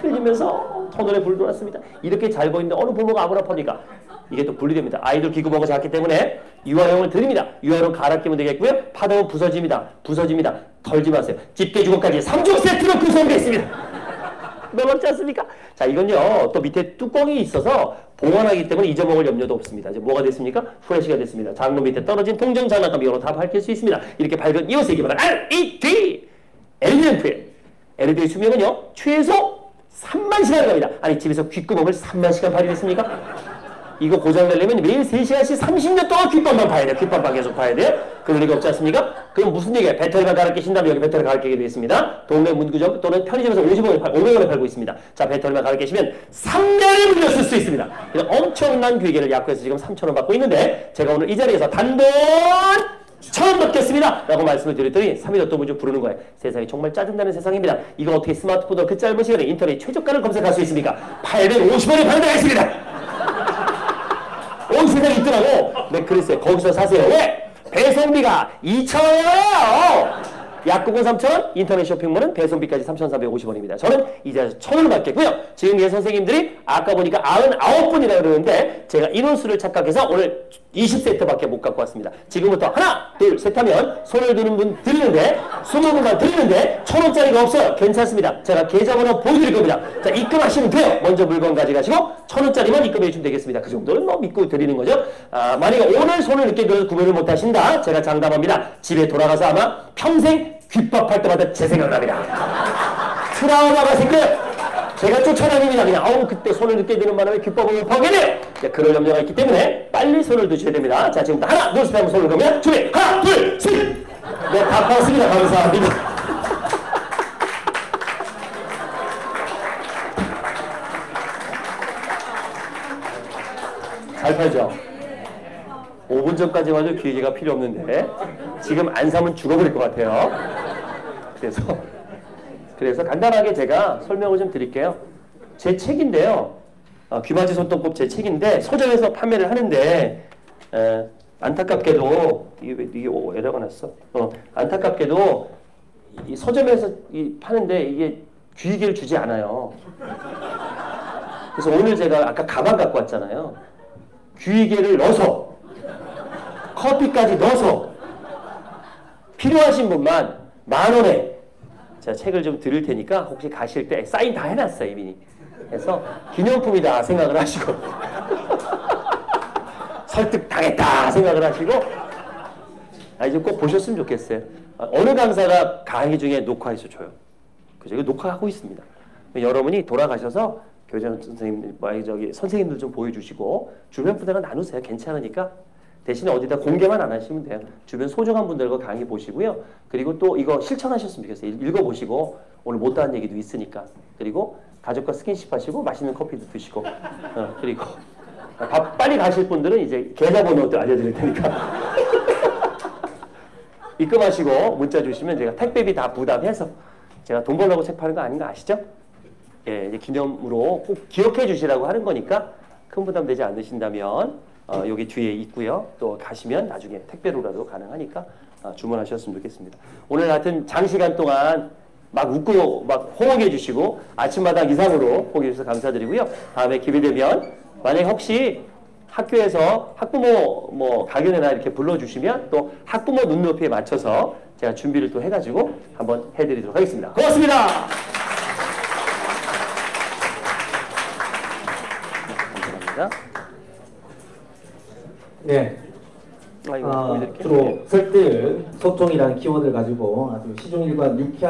Speaker 1: 흐려지면서 터널에 불이 들어왔습니다. 이렇게 잘 보이는데 어느 부모가 아무나 팝니까? 이게 또 분리됩니다. 아이들 귀구멍이 작기 때문에 유아용을 드립니다. 유아용 갈아 끼면 되겠고요. 파동은 부서집니다. 부서집니다. 털지 마세요. 집게 주걱까지 3종 세트로 구성되어 있습니다. 놀랍지 않습니까? 자, 이건요, 또 밑에 뚜껑이 있어서 보관하기 때문에 잊어먹을 염려도 없습니다. 이제 뭐가 됐습니까? 후레쉬가 됐습니다. 장로 밑에 떨어진 통정 장난감 이거로 다 밝힐 수 있습니다. 이렇게 밝은 이웃에 기반한 LED! LED 램 프에 LED 수명은요, 최소 3만 시간 갑니다. 아니, 집에서 귓구멍을 3만 시간 발휘했습니까? 이거 고장내려면 매일 3시간씩 30년 동안 귓밥만 봐야 돼요. 귓밥만 계속 봐야 돼요. 그럴 리가 없지 않습니까? 그럼 무슨 얘기예요? 배터리만 갈아 끼 신 다음에 여기 배터리 갈아 끼게 되어 있습니다. 동네 문구점 또는 편의점에서 50원에 팔, 500원에 팔고 있습니다. 자, 배터리만 갈아 끼시면 3년을 물려 쓸 수 있습니다. 엄청난 귀계를 약국에서 지금 3,000원 받고 있는데 제가 오늘 이 자리에서 단돈 처음 받겠습니다. 라고 말씀을 드렸더니 3일 또 먼저 부르는 거예요. 세상이 정말 짜증나는 세상입니다. 이거 어떻게 스마트폰으로 그 짧은 시간에 인터넷 최저가를 검색할 수 있습니까? 850원에 파는 데가 있습니다. 온 세상에 있더라고. 네, 그랬어요. 거기서 사세요. 왜? 배송비가 2,000원이에요! 약국은 3,000원, 인터넷 쇼핑몰은 배송비까지 3,450원입니다. 저는 이제 1,000원을 받겠고요. 지금 예 선생님들이 아까 보니까 99분이라 그러는데 제가 인원수를 착각해서 오늘 20세트밖에 못 갖고 왔습니다. 지금부터 하나, 둘, 셋 하면 손을 드는 분 드리는데 20분만 드리는데 1,000원짜리가 없어요. 괜찮습니다. 제가 계좌번호 보여드릴 겁니다. 자, 입금하시면 돼요. 먼저 물건 가져가시고 1,000원짜리만 입금해 주시면 되겠습니다. 그 정도는 뭐 믿고 드리는 거죠. 아, 만약에 오늘 손을 늦게 들어서 구매를 못 하신다. 제가 장담합니다. 집에 돌아가서 아마 평생 귓밥할 때마다 제 생각납니다. 트라우마가 생겨요. 제가 쫓아다닙니다. 그냥 아우 그때 손을 늦게 드는 바람에 귓밥을 못 파게 돼요. 네, 그럴 염려가 있기 때문에 빨리 손을 드셔야 됩니다. 자 지금부터 하나 둘셋 손을 그으면 준비 하나 둘 셋 네, 다 봤습니다. 감사합니다. 잘 팔죠? 5분 전까지만 해도 기회가 필요 없는데 지금 안 사면 죽어버릴 것 같아요. 그래서 그래서 간단하게 제가 설명을 좀 드릴게요. 제 책인데요. 어, 귀마지 손톱법 제 책인데 서점에서 판매를 하는데 에, 안타깝게도 이게 왜 이게 오, 에러가 났어? 어, 안타깝게도 이 서점에서 이 파는데 이게 귀이개를 주지 않아요. 그래서 오늘 제가 아까 가방 갖고 왔잖아요. 귀이개를 넣어서 커피까지 넣어서 필요하신 분만 만 원에 제가 책을 좀 드릴 테니까 혹시 가실 때 사인 다 해놨어요 이미. 그래서 기념품이다 생각을 하시고 설득 당했다 생각을 하시고 아 이제 꼭 보셨으면 좋겠어요. 아, 어느 강사가 강의 중에 녹화해서 줘요. 그죠? 이거 녹화하고 있습니다. 여러분이 돌아가셔서 교장 선생님, 저기 선생님들 좀 보여주시고 주변 분들과 나누세요. 괜찮으니까 대신에 어디다 공개만 안 하시면 돼요. 주변 소중한 분들과 강의 보시고요. 그리고 또 이거 실천하셨으면 좋겠어요. 읽어보시고 오늘 못다한 얘기도 있으니까. 그리고 가족과 스킨십 하시고 맛있는 커피도 드시고 어, 그리고 밥 빨리 가실 분들은 이제 계좌번호도 알려드릴 테니까 입금하시고 문자 주시면 제가 택배비 다 부담해서 제가 돈 벌려고 책 파는 거 아닌 거 아시죠? 예, 이제 기념으로 꼭 기억해 주시라고 하는 거니까 큰 부담 되지 않으신다면 어, 여기 뒤에 있고요. 또 가시면 나중에 택배로라도 가능하니까 어, 주문하셨으면 좋겠습니다. 오늘 하여튼 장시간 동안 막 웃고 막 호응해 주시고 아침마당 이상으로 호응해 주셔서 감사드리고요. 다음에 기회되면 만약에 혹시 학교에서 학부모 뭐 가견이나 이렇게 불러주시면 또 학부모 눈높이에 맞춰서 제가 준비를 또 해가지고 한번 해드리도록 하겠습니다. 고맙습니다. 감사합니다.
Speaker 10: 네.
Speaker 1: 아.
Speaker 10: 주로 설득, 소통이라는 키워드를 가지고 아주 시종일관 유쾌한